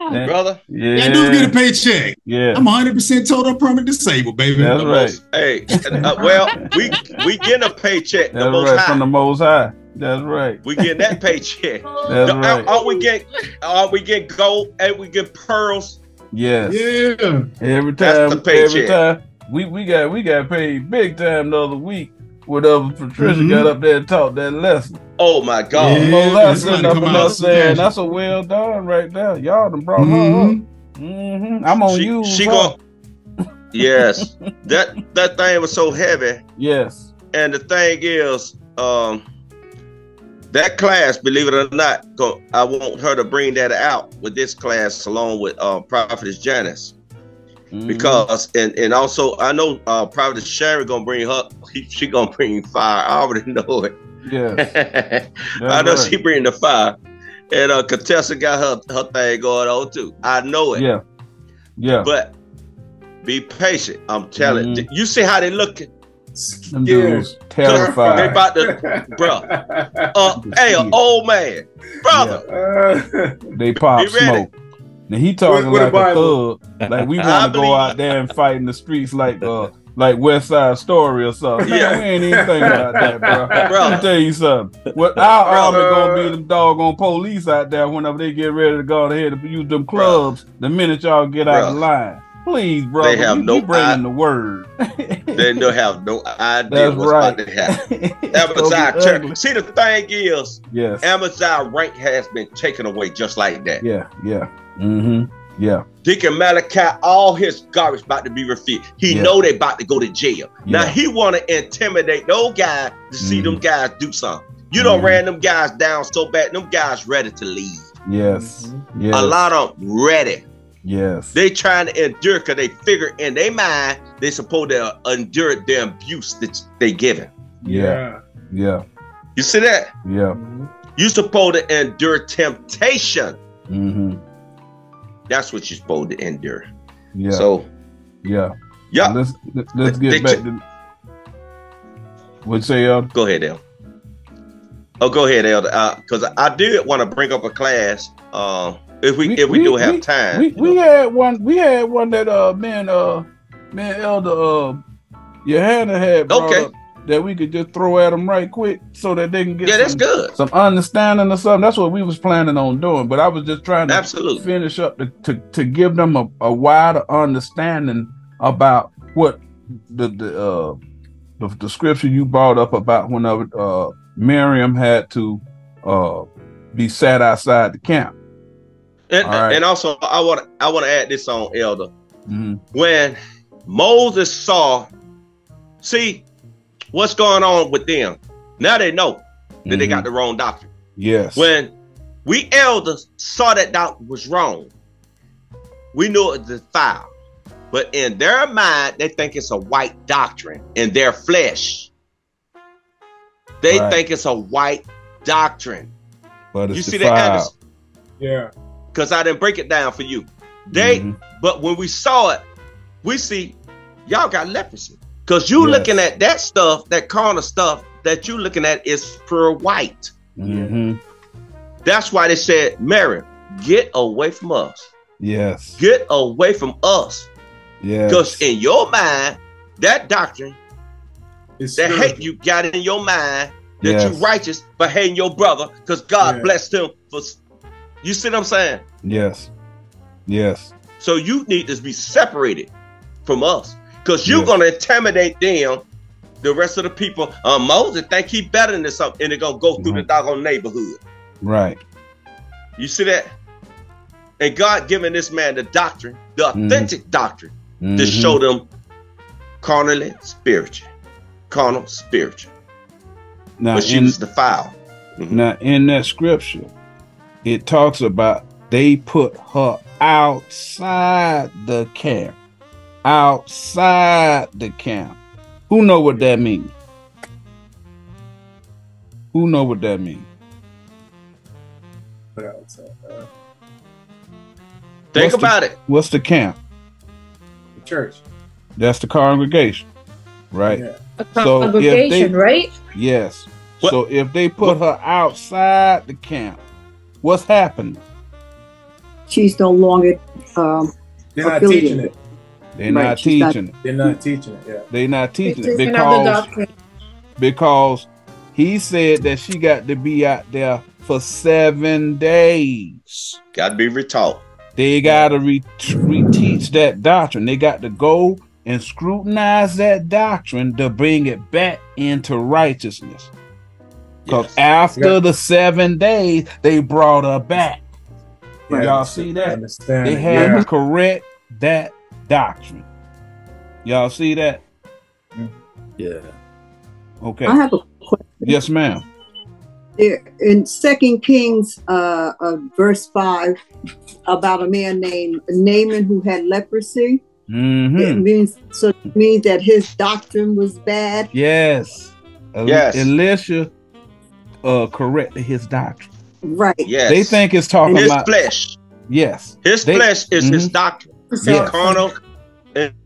Yeah. Brother. Yeah. That dude get a paycheck. yeah. I'm 100 percent total permanent disabled, baby. That's The right. most- hey, uh, well, we we getting a paycheck. The That's most right. high. From the most high. That's right. we get that paycheck. That's The- right. Are we get, Are we getting gold and we get pearls? Yes. Yeah. Every That's time, the paycheck. every time we, we got we got paid big time the other week. Whatever Patricia Mhm. got up there and taught that lesson. Oh my God! Yeah. Most High that's sitting up Come and out up saying that's a well done right there. Y'all done brought her Mhm. up. hmm I'm on she, you. she huh? going Yes, that that thing was so heavy, Yes. and the thing is, um, that class, believe it or not, I want her to bring that out with this class along with uh, Prophetess Janice. Mhm. because and and also I know uh Prophet Sherry gonna bring her she, she gonna bring fire. I already know it. Yeah. I know That's she bring the fire. And uh Contessa got her her thing going on too. I know it. Yeah. Yeah. But be patient. I'm telling Mhm. you. See how they looking? Them Yeah. dudes They terrified. about to bro. Uh hey, an old man. Brother. Uh, They pop Be smoke. Now he talking With- with like a Bible. thug. Like we want to go out there and fight in the streets like uh like West Side Story or something. Man, Yeah. we ain't even thinking about that, bro. Bro. Let me tell you something. What our army gonna be them doggone police out there whenever they get ready to go ahead to use them clubs the minute y'all get out of line. Please, bro. They have you, no you bringing eye- the word. They don't have no idea That's what's right. about to happen. It's gonna be Amaziah ugly. Church. See the thing is, Yes. Amaziah rank has been taken away just like that. Yeah. Yeah. Mm-hmm. Yeah. Deacon Malachi, all his garbage about to be refilled. He Yeah. know they about to go to jail. Now he want to intimidate those guys to see them Mhm. guys do something. You don't Mhm. ran them guys down so bad. Them guys ready to leave. Yes. Yes. A lot of them ready. Yes. They trying to endure because they figure in their mind they supposed to endure the abuse that they given. yeah. Yeah. You see that? Yeah. You supposed to endure temptation. Mm-hmm. That's what you're supposed to endure. Yeah. So yeah. yeah, Let's let's- let's They- get back to what say Elder? go ahead, Elder. Oh, go ahead, Elder. Because I did want to bring up a class. Uh, if we, if we, do have we, time. We, we had one we had one that uh man uh man Elder uh Johanna had Okay. up that we could just throw at them right quick so that they can get yeah, that's good. some understanding or something. That's what we was planning on doing. But I was just trying to Absolutely. finish up to, to, to give them a, a wider understanding about what the the uh the, the scripture you brought up about whenever uh Miriam had to uh be sat outside the camp. And, All right. and also, I want to I want to add this on, Elder. Mhm. When Moses saw, see what's going on with them. Now they know that they got Mhm. the wrong doctrine. yes. When we elders saw that doctrine was wrong, we knew it was foul. But in their mind, they think it's a white doctrine. In their flesh, they Right. think it's a white doctrine. but it's you see defiled. that, Anderson? Yeah. Because I didn't break it down for you. They, Mhm. but when we saw it, we see y'all got leprosy. Because you Yes. looking at that stuff, that carnal stuff that you looking at is pure white. Mhm. That's why they said, Mary, get away from us. Yes. Get away from us. Yes. Because in your mind, that doctrine, It's that spiritual. hate you got in your mind that Yes. you righteous for hating your brother because God Yeah. blessed him for you see what I'm saying? Yes. Yes. So you need to be separated from us. Because you're Yes. gonna intimidate them, the rest of the people. Um, Moses think he better than something, and they're gonna go through the Right. doggone neighborhood. Right. You see that? And God giving this man the doctrine, the Mhm. authentic doctrine, to Mhm. show them carnally spiritual. Carnal spiritual. now but she in, was the foul. Mhm. now in that scripture, it talks about they put her outside the camp. Outside the camp. Who know what that means? Who know what that means? Put outside, Think What's the- about it. What's the camp? the church. That's the congregation, right? Yeah. A So, if congregation, they- right? Yes. What- So if they put her outside the camp, what's happening? She's no longer um, They're not teaching it. They're Right, not she's not- teaching it. They're not teaching it. Yeah. They're not teaching it Taking out the because because he said that she got to be out there for seven days. Gotta be retaught. They got to re- reteach that doctrine. They got to go and scrutinize that doctrine to bring it back into righteousness. Because Yes. after Yeah. the seven days, they brought her back. Yeah, Y'all see that? They it, had yeah. to correct that doctrine. Y'all see that? Yeah. Okay. I have a question. Yes, ma'am. There, in Second Kings, uh, uh, verse five, about a man named Naaman who had leprosy. It hmm means so it means that his doctrine was bad. Yes. El- Yes. Elisha uh, corrected his doctrine. Right. Yes. They think it's talking his about his flesh. yes. His They- flesh is his Mhm. doctrine. So, Yes. Carnal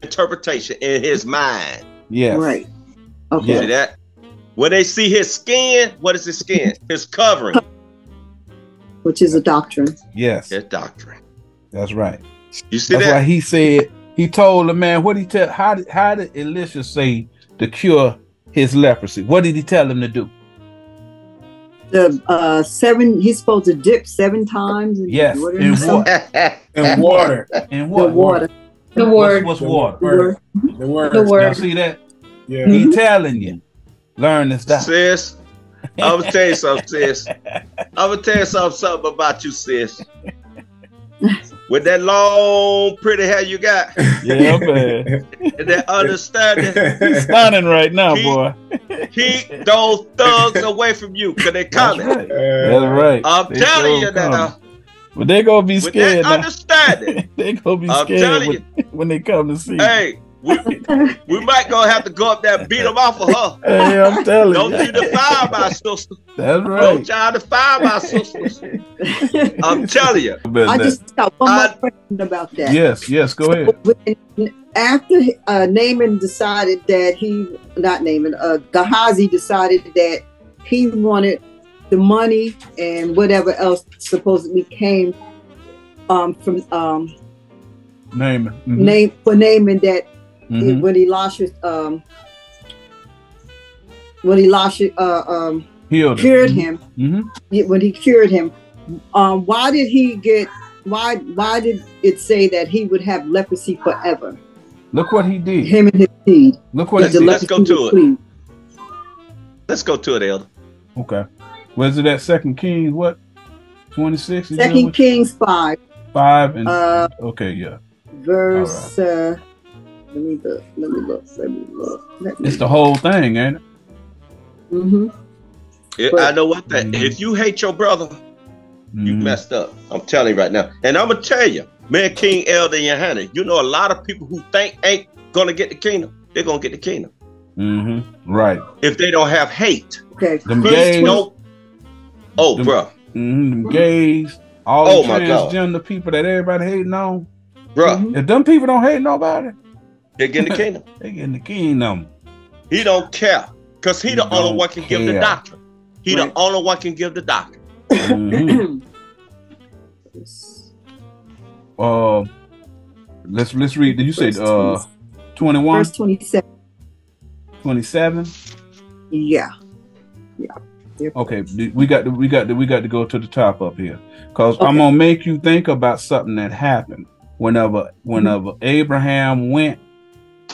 interpretation in his mind. Yes. Right. You Okay. See that? When they see his skin, what is his skin? His covering. Which is a doctrine. Yes. His doctrine. That's right. You see That's that? why he said he told the man what he tell how did how did Elisha say to cure his leprosy? What did he tell him to do? The uh, seven. He's supposed to dip seven times. In Yes, water in or something. what? And water. And The water. the word. What's, The water? word. The word. The Y'all word. see that? Yeah. He telling you, learn this stuff. sis, I'm gonna tell you something, sis. I'm gonna tell you something, something about you, sis. With that long, pretty hair you got, Yeah, man. and that understanding, He's stunning right now, He- boy. keep those thugs away from you, cause they That's coming. right. That's right. I'm They telling sure you that. coming. Uh, But they gonna be scared. with that now. understanding, they gonna be I'm scared telling when, when they come to see. you. hey, we, we might gonna have to go up there and beat them off of her. Hey, I'm telling Don't you. you defile my sister. That's right. Don't right. y'all defile my sisters. I'm telling you. I just got one more I- question about that. yes, yes. Go ahead. When- after uh, Naaman decided that he, not Naaman, uh, Gehazi decided that he wanted the money and whatever else supposedly came um, from um, Name it. Mhm. name for Naaman that Mhm. when his, um, when Elisha uh, um, Healed it. cured him, Mhm. when he cured him, um, why did he get? Why why did it say that he would have leprosy forever? Look what he did. Him and his seed. Look what Let's- he did. let's go to it. clean. Let's go to it, Elder. Okay. Was it that Second Kings? What? Twenty six. Second Kings five, Five and uh, okay, yeah. verse. Uh, let me look. Let me look. Let me look. Let me It's the whole thing, ain't it? hmm Yeah, But- I know what that. Mhm. If you hate your brother, you Mhm. messed up. I'm telling you right now. And I'm gonna tell you, man, King Elder and Hannah, you know a lot of people who think ain't gonna get the kingdom, they're gonna get the kingdom. Mhm. Right. If they don't have hate. Okay. Them gays. don't. Oh, Them- bruh, Mhm, them gays. All Oh, the my God. transgender people that everybody hating on. bruh, Mhm. If them people don't hate nobody, they're getting the kingdom. they getting the kingdom. He don't care. Because he, He the only one can give the care. doctrine. He Right. the only one can give the doctrine. Mhm. uh, let's let's read. Did you say uh 21, Verse twenty-seven. 27? Yeah. Okay, we got to we got to we got to go to the top up here, cause I'm gonna make you think about something that happened whenever whenever Abraham went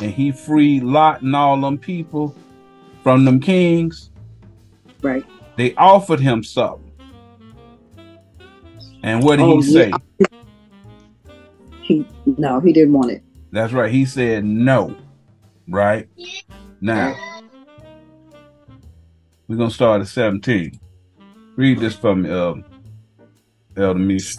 and he freed Lot and all them people from them kings. Right. They offered him something, and what did Oh, he say? yeah. He no, he didn't want it. That's right. He said no. Right now, we're gonna start at 17. Read this for me, um, Elder Misha.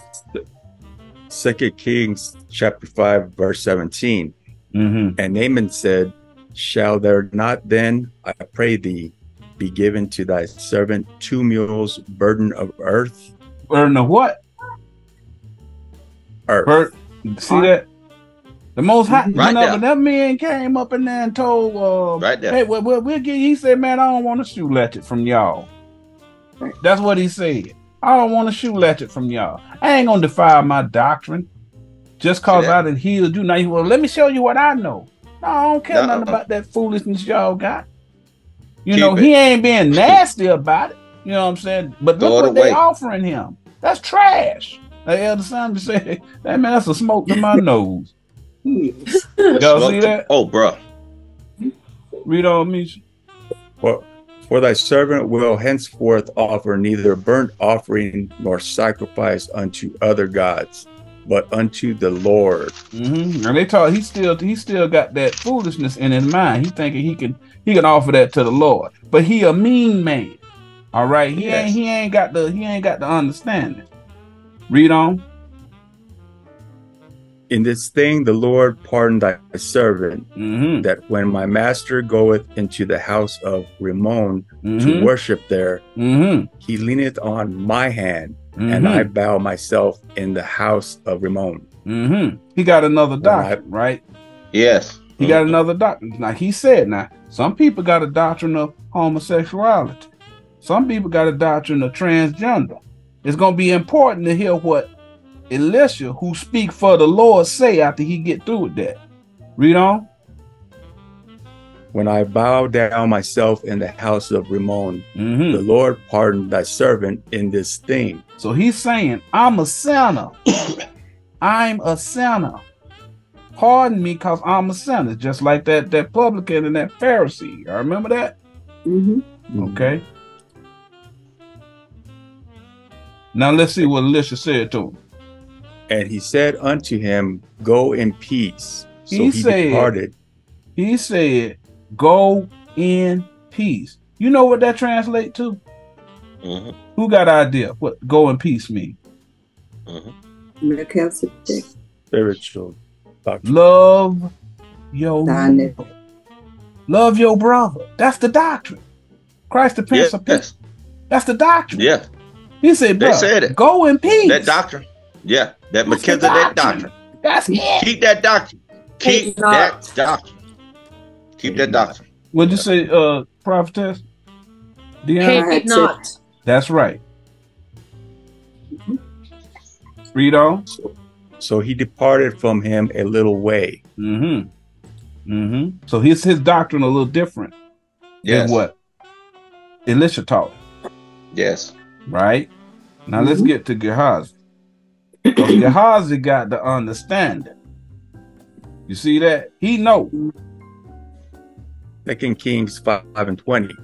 Second Kings chapter 5, verse 17. Mm-hmm. And Naaman said, Shall there not then, I pray thee, be given to thy servant two mules burden of earth? Burden of what? Earth. Bert, see that? The most high, Right whenever there. that man came up in there and told, uh, Right there. hey, well, well, we'll get, he said, man, I don't want a shoe latchet from y'all. That's what he said. I don't want a shoe latchet from y'all. I ain't gonna defile my doctrine just cause that? I done healed you. Now you well, let me show you what I know. No, I don't care Nuh-uh. nothing about that foolishness y'all got. You Keep know, it. he ain't being nasty about it. You know what I'm saying? But Throw look it what they offering him. That's trash. The elder son just said, that man, that's a smoke to my nose. Y'all see that? Oh, bruh. Read on me. For, for thy servant will henceforth offer neither burnt offering nor sacrifice unto other gods, but unto the Lord. Mm-hmm. And they talk. He still he still got that foolishness in his mind. He thinking he can he can offer that to the Lord, but he a mean man. All right, he Yes. ain't he ain't got the he ain't got the understanding. Read on. In this thing the Lord pardon thy servant, Mm-hmm. that when my master goeth into the house of Rimmon to Mm-hmm. worship there, Mm-hmm. he leaneth on my hand, and I bow myself in the house of Rimmon. Mm-hmm. He got another When I- doctrine, right? Yes. He got another doctrine. Now he said, now some people got a doctrine of homosexuality. Some people got a doctrine of transgender. It's gonna be important to hear what Elisha, who speak for the Lord, say after he get through with that. Read on. When I bow down myself in the house of Rimmon, Mhm. the Lord pardon thy servant in this thing. So he's saying, I'm a sinner. I'm a sinner. Pardon me, cause I'm a sinner, just like that that publican and that Pharisee. I remember that. hmm Okay. Now let's see what Elisha said to him. And he said unto him, Go in peace. So He he, said- departed. He said, "Go in peace." You know what that translate to? Mhm, Who got idea what "go in peace" mean? mhm. Melchizedek. Spiritual doctrine. Love your Thy neighbor. love your brother. That's the doctrine. Christ the Prince of Peace. Yes, That's the doctrine. yeah, He said, They said it. Go in peace." that doctrine. Yeah, that That's the Melchizedek doctrine. doctrine. That's it. Keep that doctrine. Keep It's not. that doctrine. Keep that doctrine. What'd you say, uh, prophetess? Deanna? I Hate it not. That's right. Read on. So he departed from him a little way. Mm-hmm. Mm-hmm. So his his doctrine a little different Yes. than what Elisha taught, Yes. right? Now let's Mhm. get to Gehazi. Gehazi got the understanding. You see that? He know. Second Kings 5 and 20.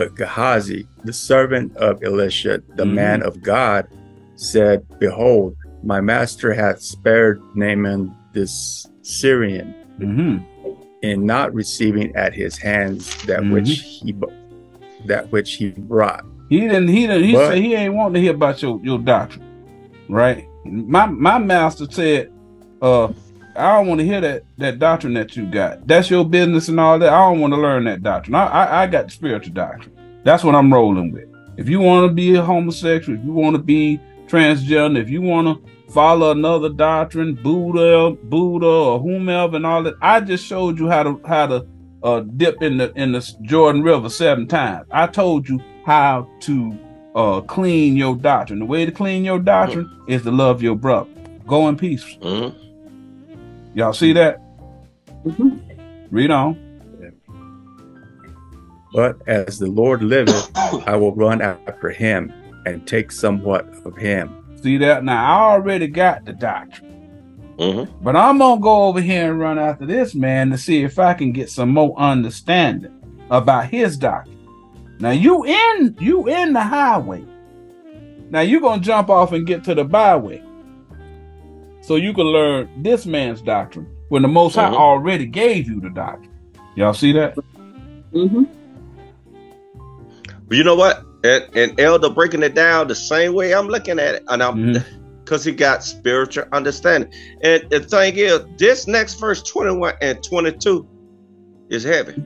But Gehazi, the servant of Elisha, the Mhm. man of God, said, Behold, my master hath spared Naaman this Syrian Mm-hmm. in not receiving at his hands that Mhm. which he that which he brought. He didn't. He didn't. He But- said he ain't want to hear about your your doctrine, right? My my master said, "Uh, I don't want to hear that that doctrine that you got. That's your business and all that. I don't want to learn that doctrine. I I, I got the spiritual doctrine. That's what I'm rolling with. If you want to be a homosexual, if you want to be transgender, if you want to follow another doctrine, Buddha, Buddha, or whomever, and all that, I just showed you how to how to uh, dip in the in the Jordan River seven times. I told you how to uh, clean your doctrine. The way to clean your doctrine is to love your brother. Go in peace. Mhm. Y'all see that? Mhm. Read on. But as the Lord liveth, I will run after him and take somewhat of him. See that? Now I already got the doctrine. Mhm. But I'm gonna go over here and run after this man to see if I can get some more understanding about his doctrine. Now you in you in the highway. Now you gonna jump off and get to the byway. So you can learn this man's doctrine when the most high Mhm. already gave you the doctrine. Y'all see that? Mhm. But you know what? And, and Elder breaking it down the same way I'm looking at it, and I'm because he got spiritual understanding. And the thing is, this next verse 21 and 22 is heavy.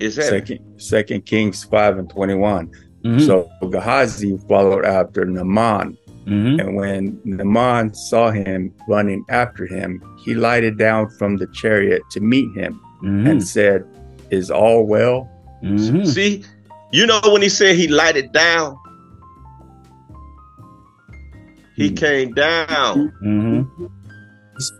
Is heavy. Second, Second Kings 5 and 21. Mhm. So Gehazi followed after Naaman. Mhm. And when Naaman saw him running after him, he lighted down from the chariot to meet him Mhm. and said, Is all well? Mhm. See, you know when he said he lighted down, he Hmm. came down Mhm.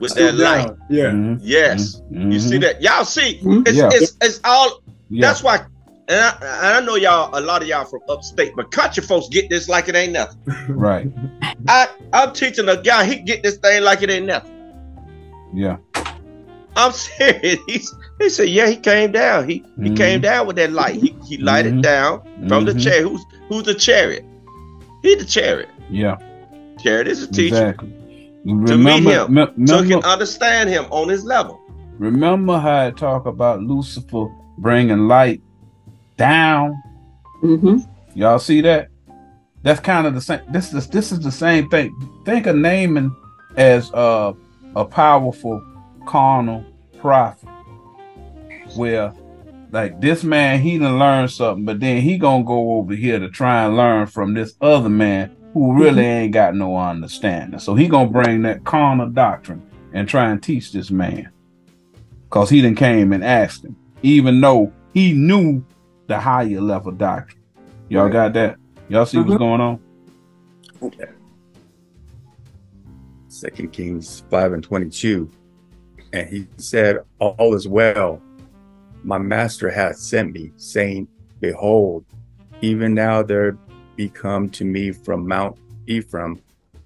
with that light. Yeah. Mhm. Yes, you see that? Y'all see, it's, Yeah. it's it's all. Yeah. That's why. And I, and I know y'all, a lot of y'all from upstate, but country folks get this like it ain't nothing. right. I, I'm teaching a guy, he get this thing like it ain't nothing. Yeah. I'm serious. He's, he said, yeah, he came down. He he Mhm. came down with that light. He he lighted Mhm. down from the Mhm. chariot. Who's who's the chariot? He the chariot. Yeah. Chariot is a teacher. Exactly. To meet him, me- So remember, can understand him on his level. remember how I talk about Lucifer bringing light down. Mhm. Y'all see that? That's kind of the same. This is this is the same thing. Think of Naaman as uh, a powerful carnal prophet, where like this man he done learned something, but then he gonna go over here to try and learn from this other man who really ain't got no understanding. So he gonna bring that carnal doctrine and try and teach this man, cause he done came and asked him, even though he knew the higher level doctrine. Y'all got that? Y'all see what's Mhm. going on? Okay. Second Kings 5 and 22. And he said, All is well. My master hath sent me, saying, Behold, even now there be come to me from Mount Ephraim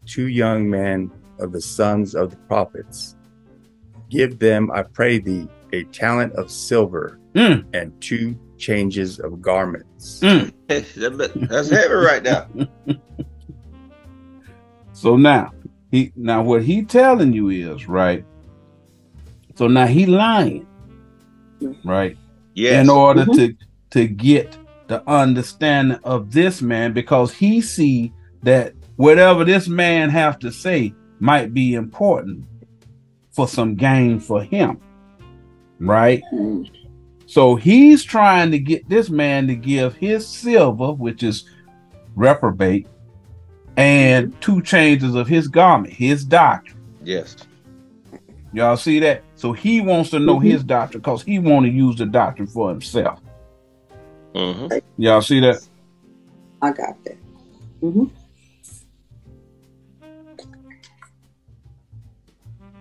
two young men of the sons of the prophets. Give them, I pray thee, a talent of silver Mm. and two changes of garments. Mm. That's heavy right now. So now, He now what he telling you is right. So now he lying, right? Yes. In order to to get the understanding of this man, because he see that whatever this man have to say might be important for some gain for him, right? So he's trying to get this man to give his silver, which is reprobate, and two changes of his garment, his doctrine. Yes. Y'all see that? So he wants to know his doctrine because he want to use the doctrine for himself. Mhm. Y'all see that? I got that. hmm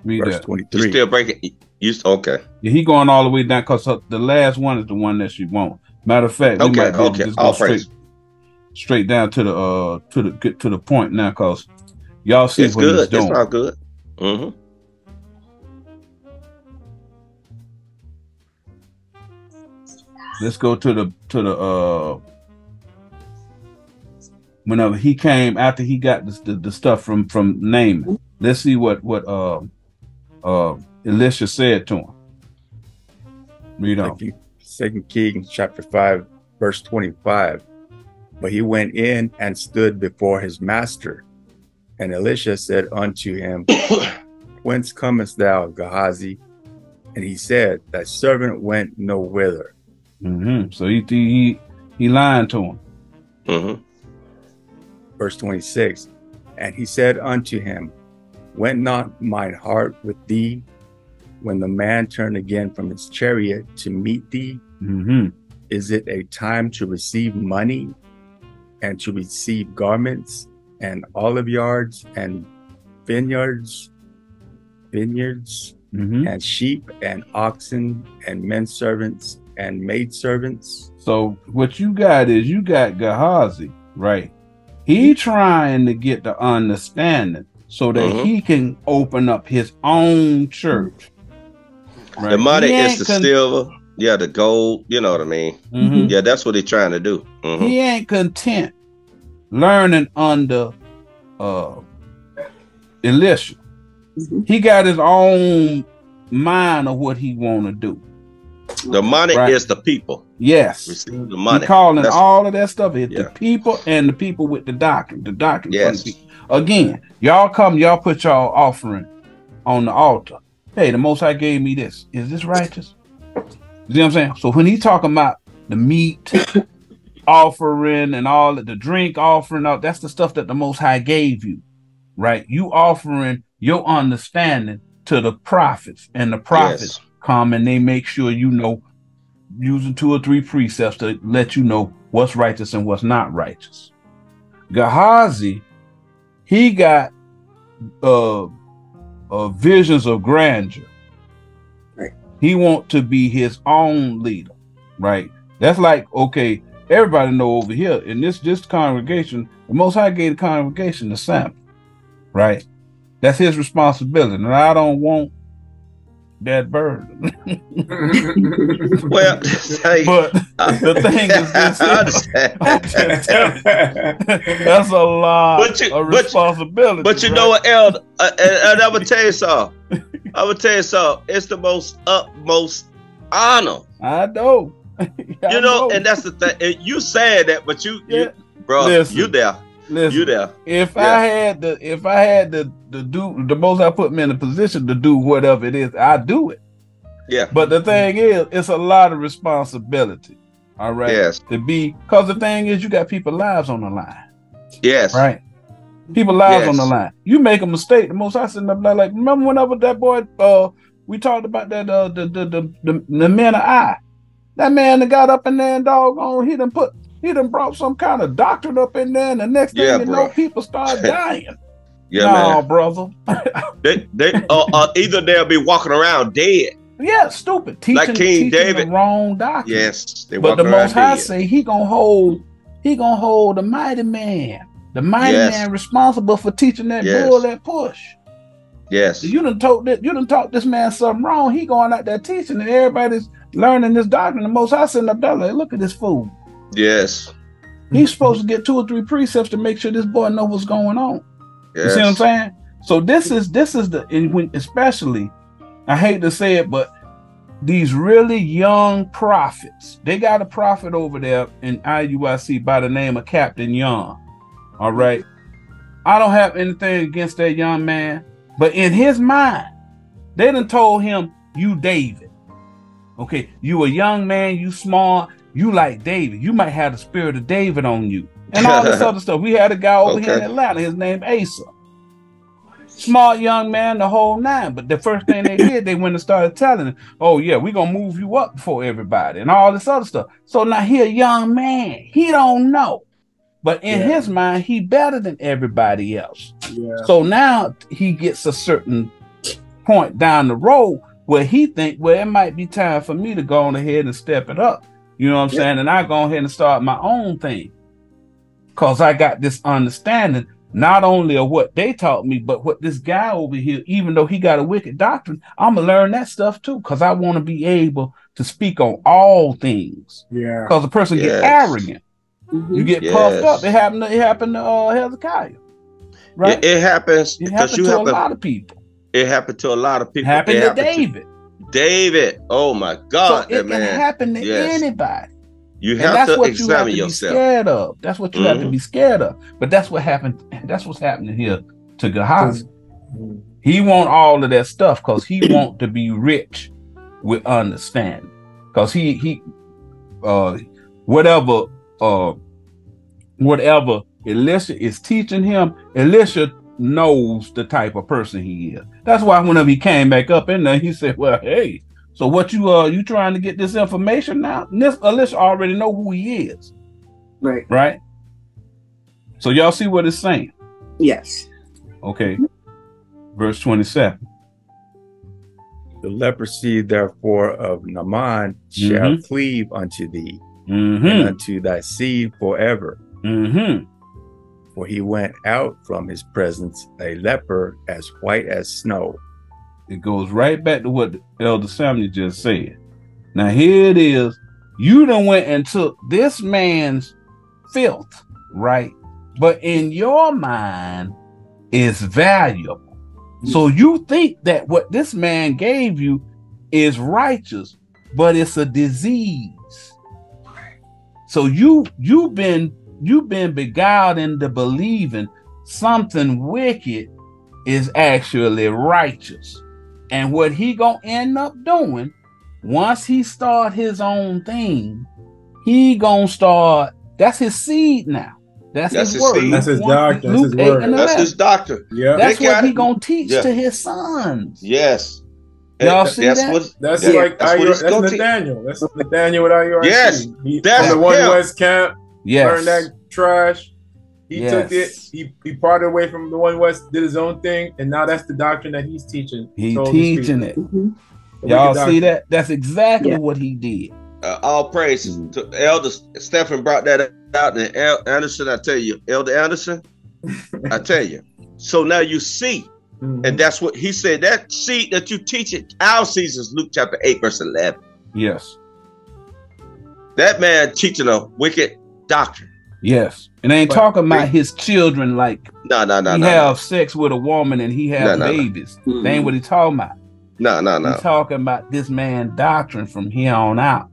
Read Verse that. You 23. still breaking? You okay? Yeah, he going all the way down because the last one is the one that she want. Matter of fact, Okay, might be able to okay. just go straight, praise. straight down to the uh to the get to the point now because y'all see It's what he's good. It's doing. all good. hmm Let's go to the to the uh whenever he came after he got this, the, the stuff from from Naaman. Let's see what what uh uh Elisha said to him. Read on. Second, Second Kings chapter 5, verse 25. But he went in and stood before his master. And Elisha said unto him, Whence comest thou, Gehazi? And he said, Thy servant went no whither. hmm So he he he lying to him. hmm Verse 26. And he said unto him, Went not mine heart with thee when the man turned again from his chariot to meet thee? hmm Is it a time to receive money and to receive garments and olive yards and vineyards, vineyards hmm and sheep and oxen and men servants and maid servants? So what you got is you got Gehazi, right? He trying to get the understanding so that Mhm. he can open up his own church. Right? The money He is the con- silver. Yeah, the gold. You know what I mean? Mhm. Yeah, that's what they're trying to do. hmm He ain't content learning under uh Elisha. Mhm. He got his own mind of what he want to do. The money Right. is the people. Yes. Receive the He money. calling That's- all of that stuff. It's Yeah. the people and the people with the doctrine. The doctrine Yes. the. Again, y'all come, y'all put y'all offering on the altar. Hey, the most High gave me this. Is this righteous? You see what I'm saying? So when he talking about the meat offering and all the drink offering, all that's the stuff that the most high gave you. Right? You offering your understanding to the prophets, and the prophets Yes. come and they make sure you know using two or three precepts to let you know what's righteous and what's not righteous. Gehazi, he got uh, uh visions of grandeur. Right. He want to be his own leader, right? That's like okay, everybody know over here in this this congregation, the Most High gave the congregation the sample, right? That's his responsibility, and I don't want that burden. Well, hey, but the thing is this I here. understand. I'm just telling you, That's a lot But you- of but you- responsibility. But you right? know what, Elder? Uh, and, and I'm gonna tell you something. I'm gonna tell you something. It's the most utmost honor, I know. I you know, and that's the thing. You said that, but you, Yeah. you bro, Listen. you there, listen. you there. If Yeah. I had the, if I had the, the do the most, I put me in a position to do whatever it is, I do it. Yeah. But the thing is, it's a lot of responsibility. All right. Yes, To be, because the thing is, you got people lives on the line. yes, Right. People lives on the line. You make a mistake. The most I sitting up there like, remember whenever that boy uh we talked about that uh the the the the, the men of Ai. That man that got up in there and doggone he done put he done brought some kind of doctrine up in there and the next thing Yeah, you bro. know people start dying. yeah, no, man. brother. They, they, uh, uh, either they'll be walking around dead. yeah, stupid. Teaching, Like King teaching David. the wrong doctrine. Yes, they But the most high dead. say he gonna hold he gonna hold the mighty man. The mighty Yes. man responsible for teaching that Yes. bull that push. Yes, You done told that you done taught this man something wrong. He going out there teaching and everybody's learning this doctrine. The most high sitting up there like, look at this fool. Yes, He's supposed to get two or three precepts to make sure this boy know what's going on. You see what I'm saying? So this is this is the and when especially, I hate to say it, but these really young prophets, they got a prophet over there in IUIC by the name of Captain Young. All right. I don't have anything against that young man, but in his mind, they done told him, you David. Okay, you a young man, you smart, you like David. You might have the spirit of David on you. And all this other stuff. We had a guy over here in Atlanta, his name Asa. Smart young man, the whole nine. But the first thing they did, they went and started telling him, Oh, yeah, we're gonna move you up before everybody and all this other stuff. So now he a young man. He don't know. But in Yeah. his mind, he better than everybody else. Yeah. So now he gets a certain point down the road where he think, well, it might be time for me to go on ahead and step it up. You know what I'm Yeah. saying? And I go ahead and start my own thing. Cause I got this understanding not only of what they taught me, but what this guy over here, even though he got a wicked doctrine, I'm gonna learn that stuff too. Cause I want to be able to speak on all things. Yeah. Cause a person Yes. get arrogant. You get puffed up. It happened to it happened to uh, Hezekiah. Right? It, it happens It because happened you to a have to. lot of people. It happened to a lot of people. It people. happened It to happened David. David. Oh my God, So God, it that can happen to Yes. anybody. You And have that's to what you have examine to be yourself. scared of. That's what you have to Mhm. be scared of. But that's what happened. That's what's happening here to Gehazi. He want all of that stuff because he want to be rich with understanding. Because he he uh whatever uh whatever Elisha is teaching him, Elisha knows the type of person he is. That's why whenever he came back up in there, he said, Well, hey, so what you uh you trying to get this information now? This Elisha already know who he is, Right. right? So y'all see what it's saying. Yes. Okay. Verse 27. The leprosy, therefore, of Naaman shall Mhm. cleave unto thee, Mm-hmm. and unto thy seed forever. Mm-hmm. For he went out from his presence a leper as white as snow. It goes right back to what Elder Samuel just said. Now here it is. You done went and took this man's filth, right? But in your mind is valuable. So you think that what this man gave you is righteous, but it's a disease. So you you've been you've been beguiled into believing something wicked is actually righteous. And what he gonna end up doing once he start his own thing, he gonna start. That's his seed now. That's, That's his, his word. seed. That's his Luke. That's his word. That's his doctor. Yeah. That's They what he it. gonna teach Yeah. to his sons. Yes. Y'all And see that's that? what That's Yeah, like that's what IUR that's gonna teach. Nathanyel. That's Nathanyel with IURC. Yes, he, that's on the One him. West camp, Yes. burned that trash. He took it. He he parted away from the One West, did his own thing, and now that's the doctrine that he's teaching. He to all teaching people. it. Mhm. Y'all see doctrine. that? That's exactly Yeah. what he did. uh, all praises Mm-hmm. to Elder Stephen brought that out. And El- Anderson, I tell you, Elder Anderson, I tell you. So now you see, Mhm. and that's what he said. That seed that you teach it, our seasons, Luke chapter 8, verse 11. Yes. That man teaching a wicked doctrine. Yes. And I ain't But talking about his children like No, no, no, he no, have sex with a woman and he have No, no, no. babies. That ain't what he talking about. no, no, no. He's talking about this man doctrine from here on out.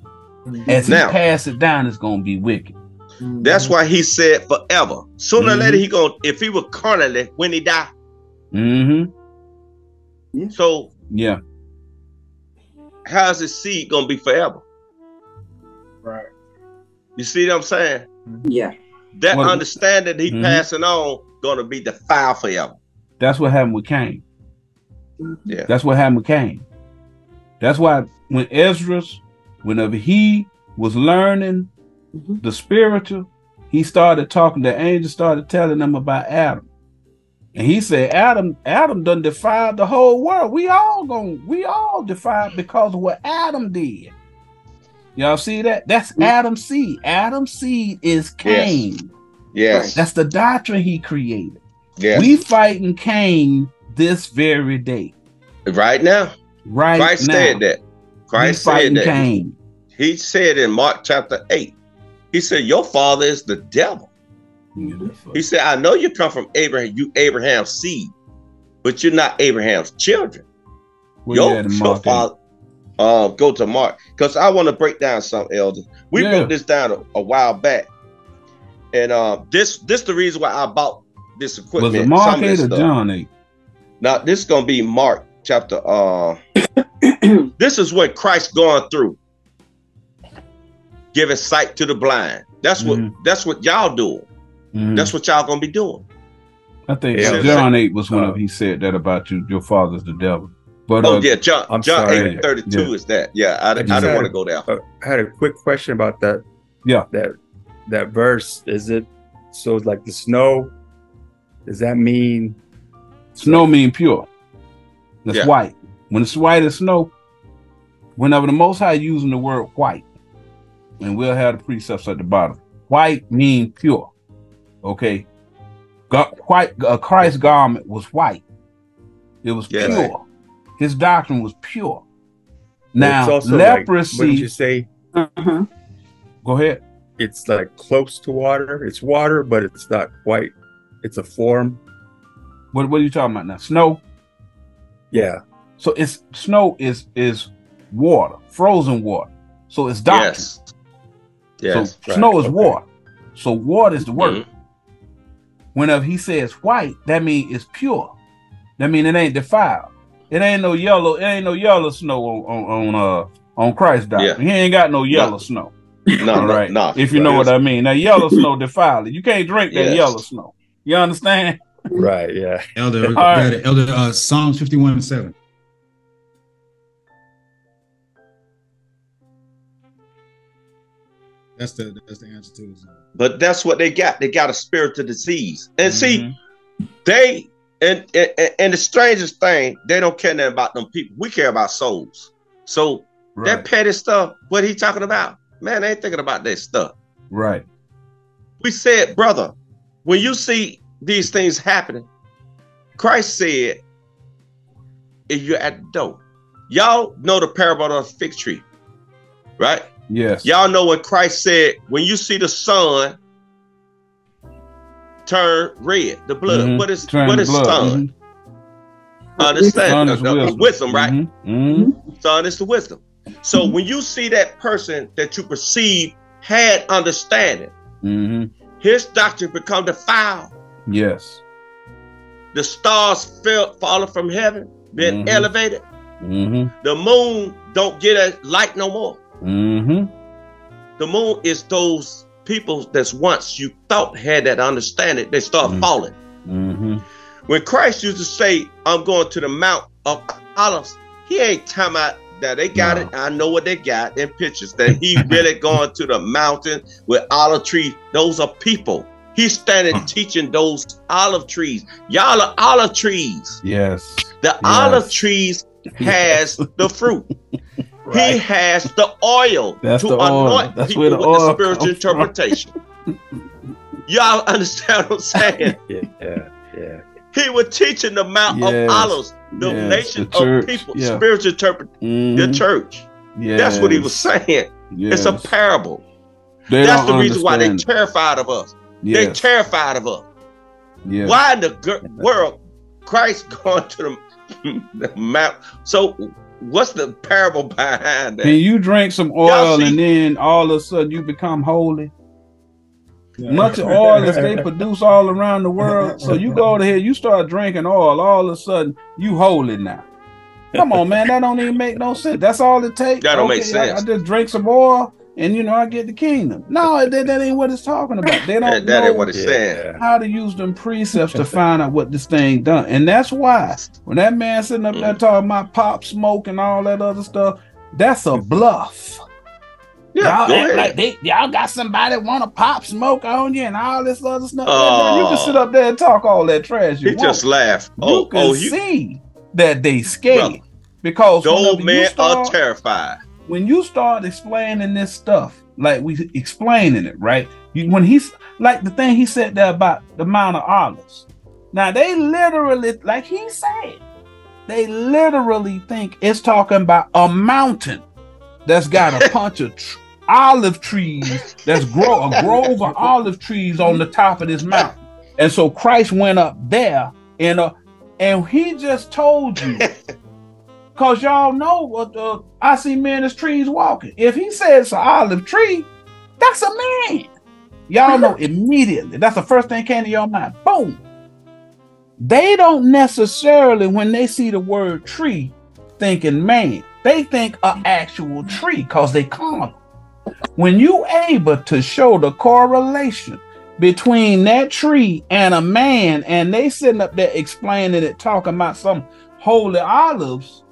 As he Now- pass it down, it's gonna be wicked. That's why he said forever. Sooner or Mhm. later, he going if he was carnally when he die. Mm-hmm. So Yeah. how's his seed gonna be forever? right. You see what I'm saying? Yeah. That Well, understanding he Mhm. passing on gonna be defiled forever. That's what happened with Cain. Yeah. That's what happened with Cain. That's why when Esdras, whenever he was learning Mhm. the spiritual, he started talking, the angel started telling them about Adam. And he said, Adam, Adam done defied the whole world. We all going we all defied because of what Adam did. Y'all see that? That's mm. Adam seed. Adam seed is Cain. Yes. That's the doctrine he created. Yes. We fighting Cain this very day. right now. Right Christ now. said that. Christ we said fighting that. Cain. He said in Mark chapter 8, he said, Your father is the devil. Mm-hmm. He said, I know you come from Abraham, you Abraham's seed. but you're not Abraham's children. Where Your, at your father, uh, go to Mark because I want to break down something, Elder. We Yeah. broke this down a, a while back, and uh, this this the reason why I bought this equipment. Was it Mark some of 8 or stuff. John 8? Now this is gonna be Mark chapter. Uh, this is what Christ going through, giving sight to the blind. That's what Mhm. that's what y'all doing. Mhm. That's what y'all gonna be doing. I think Yeah. John 8 was whenever Uh, he said that about you, your father's the devil. But Oh uh, yeah, John I'm John sorry. eight thirty two Yeah. is that. Yeah, I, I, just didn't want to go there. I had a quick question about that. Yeah. That that verse is it so it's like the snow? Does that mean snow mean pure. That's Yeah. white. When it's white as snow, whenever the Most High using the word white, and we'll have the precepts at the bottom. White mean pure. Okay. God, white, uh, Christ's garment was white. It was Yes. pure. His doctrine was pure. Now, it's also like- leprosy. wouldn't you say Uh-huh. go ahead. it's like close to water? It's water, but it's not quite. It's a form. What, what are you talking about now? Snow. Yeah. So it's snow is is water, frozen water. So it's doctrine. Yes. Yes. so snow is okay. water. So water is the word. Mhm. Whenever he says white, that means it's pure. That means it ain't defiled. It ain't no yellow. It ain't no yellow snow on on, on uh on Christ doctrine. He ain't got no yellow snow. No, All no, right. no. If you know what I mean. That yellow snow defile it. You can't drink that Yes. yellow snow. You understand? Right. Yeah. Elder, All right. Elder, Elder uh, Psalms 51 and 7. That's the that's the answer to it. But that's what they got. They got a spirit of disease. And see, Mhm. they and, and and the strangest thing, they don't care nothing about them people. We care about souls. So that petty stuff, what he talking about, man, they ain't thinking about that stuff. right. We said, brother, when you see these things happening, Christ said, if you're at the door, y'all know the parable of the fig tree, right? Yes. Y'all know what Christ said when you see the sun turn red, the blood. Mhm. What is Turn what the is blood. sun? Mhm. Understand? Sun is uh, wisdom. wisdom, right? Mhm. Mhm. Son is the wisdom. So when you see that person that you perceive had understanding, Mhm. his doctrine become defiled. Yes. The stars fell falling from heaven, being Mhm. elevated. Mm-hmm. The moon don't get a light no more. Mm-hmm. The moon is those people that's once you thought had that understanding, they start Mhm. falling. Mm-hmm. When Christ used to say, I'm going to the Mount of Olives, he ain't talking about that they got No. it. I know what they got in pictures. That he really going to the mountain with olive trees. Those are people. He's standing Huh. teaching those olive trees. Y'all are olive trees. Yes. The olive trees has the fruit. He has the oil That's to the oil. anoint That's people where the with the spiritual interpretation. Y'all understand what I'm saying? Yeah. Yeah. He was teaching the Mount Yes. of Olives, the Yes, nation the of people, Yeah. spiritual interpret the Mhm. church. Yes. That's what he was saying. It's a parable. They That's the reason why they're terrified of us. They're terrified of us. Why in the world Christ going to the, the mount? So what's the parable behind that? Can you drink some oil and then all of a sudden you become holy? Much oil as they produce all around the world. So you go to here, you start drinking oil, all of a sudden you holy now. Come on, man, that don't even make no sense. That's all it takes. That don't make I- sense. I, just drink some oil and you know I get the kingdom. No, that, that ain't what it's talking about. They don't that, that know ain't what it's saying. How to use them precepts to find out what this thing done. And that's why when that man sitting up Mm. there talking about pop smoke and all that other stuff, that's a bluff. Yeah, y'all go ahead. like they y'all got somebody want to pop smoke on you and all this other stuff. Oh. you can sit up there and talk all that trash. You he want. just laugh. you Oh, can oh, you, see that they scared Brother, because the old whenever men are terrified. When you start explaining this stuff, like we explaining it, right? You, when he's like the thing he said there about the Mount of Olives. Now they literally, like he said, they literally think it's talking about a mountain that's got a bunch of tr- olive trees that's grow a grove of olive trees on the top of this mountain. And so Christ went up there and uh, And he just told you, because y'all know what uh, I see men as trees walking. If he says an olive tree, that's a man. Y'all know immediately. That's the first thing came to your mind. Boom. They don't necessarily, when they see the word tree, thinking man. They think an actual tree because they carnal. When you able to show the correlation between that tree and a man, and they sitting up there explaining it, talking about some holy olives,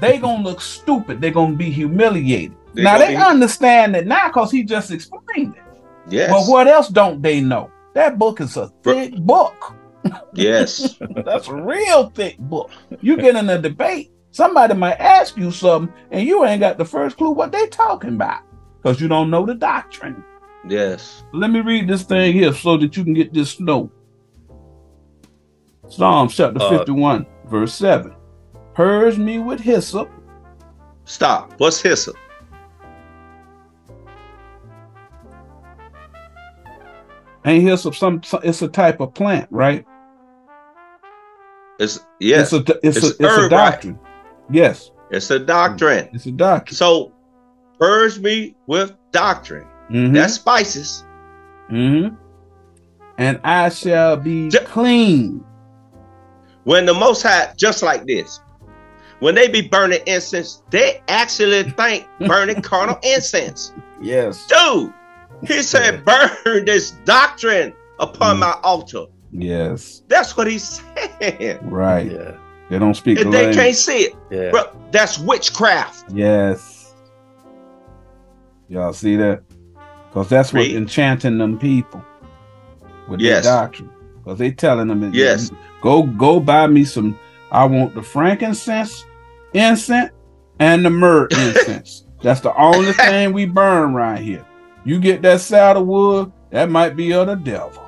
they gonna look stupid. They're gonna be humiliated. They now they be- understand it now because he just explained it. Yes. But what else don't they know? That book is a thick book. Yes. That's a real thick book. You get in a debate, somebody might ask you something, and you ain't got the first clue what they talking about because you don't know the doctrine. Yes. Let me read this thing here so that you can get this snow. Psalms chapter Uh, 51, verse 7. Purge me with hyssop, Stop. What's hyssop? ain't hyssop some, it's a type of plant, right? It's yes. It's a it's, It's a it's a herb, right? doctrine. Yes, It's a doctrine. it's a doctrine. So purge me with doctrine. Mhm. That's spices. Mhm. And I shall be Ju- clean. When the Most High, just like this, when they be burning incense, they actually think burning carnal incense. Yes. Dude, he said, burn this doctrine upon Mm. my altar. Yes. That's what he's saying. Right. Yeah. They don't speak the And they can't see it. Yeah. Bro, that's witchcraft. Yes. Y'all see that? Because that's what Read. enchanting them people with Yes. their doctrine. Because they telling them, Yes. go go buy me some. I want the frankincense, incense, and the myrrh incense. That's the only thing we burn right here. You get that sandalwood, that might be of the devil.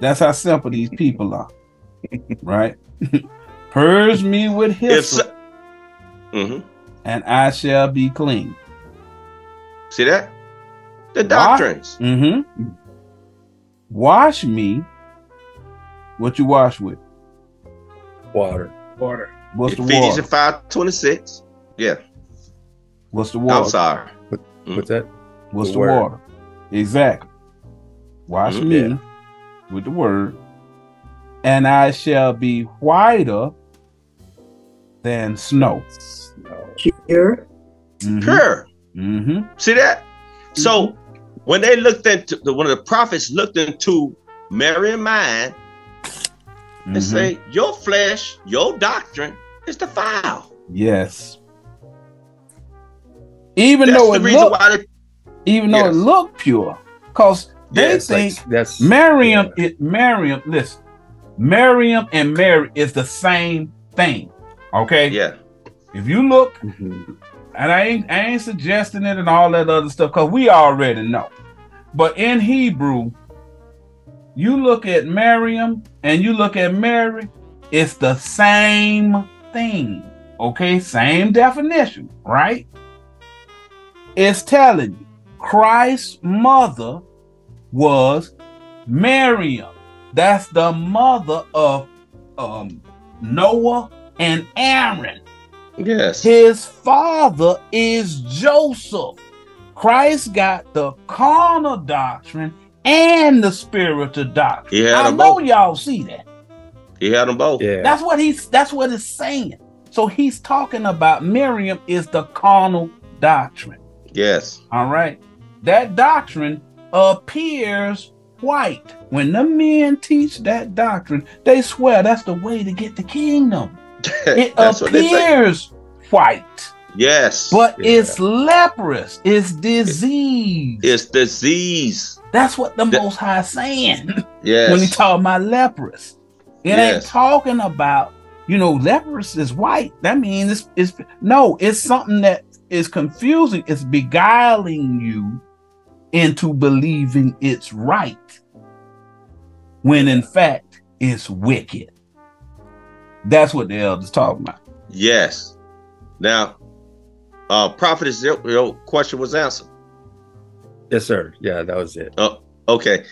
That's how simple these people are, right? Purge me with If hyssop, so, Mhm. and I shall be clean. See that? The doctrines. Mm-hmm. Wash me. What you wash with? Water. Water. What's the Ephesians water? 5 26. Yeah. What's the I'm water? sorry. What's that? What's The the, word. water? Exactly. Wash Mhm. me Yeah. with the word, and I shall be whiter than snow. No. Pure. Mhm. Pure. Mhm. See that? So when they looked into the when the prophets looked into Mary's mind and Mhm. say, Your flesh, your doctrine is file. yes. Even That's though the it reason look, why they even though Yes. it looked pure, because they Yes, think That's, that's Miriam, it Miriam, listen, Miriam and Mary is the same thing. Okay. Yeah. If you look, Mhm. and I ain't I ain't suggesting it and all that other stuff, because we already know. But in Hebrew, you look at Miriam and you look at Mary, it's the same thing. Okay, same definition, right? It's telling you Christ's mother was Miriam. That's the mother of um, Noah and Aaron. Yes. His father is Joseph. Christ got the carnal doctrine and the spiritual doctrine. Had I know both. y'all see that. He had them both. Yeah. That's what he's that's what it's saying. So he's talking about Miriam is the carnal doctrine. Yes. All right. That doctrine appears white. When the men teach that doctrine, they swear that's the way to get the kingdom. It That's what they say. appears white. Yes. But Yeah. it's leprous. It's disease. it's disease. That's what the That- Most High is saying Yes. when he talking about leprous. It ain't talking about you know leprous is white. That means it's, it's no. It's something that is confusing. It's beguiling you into believing it's right when in fact it's wicked. That's what the elders talking about. Yes. Now, uh, prophetess, your, your question was answered. Yes, sir. Yeah, that was it. Oh, okay.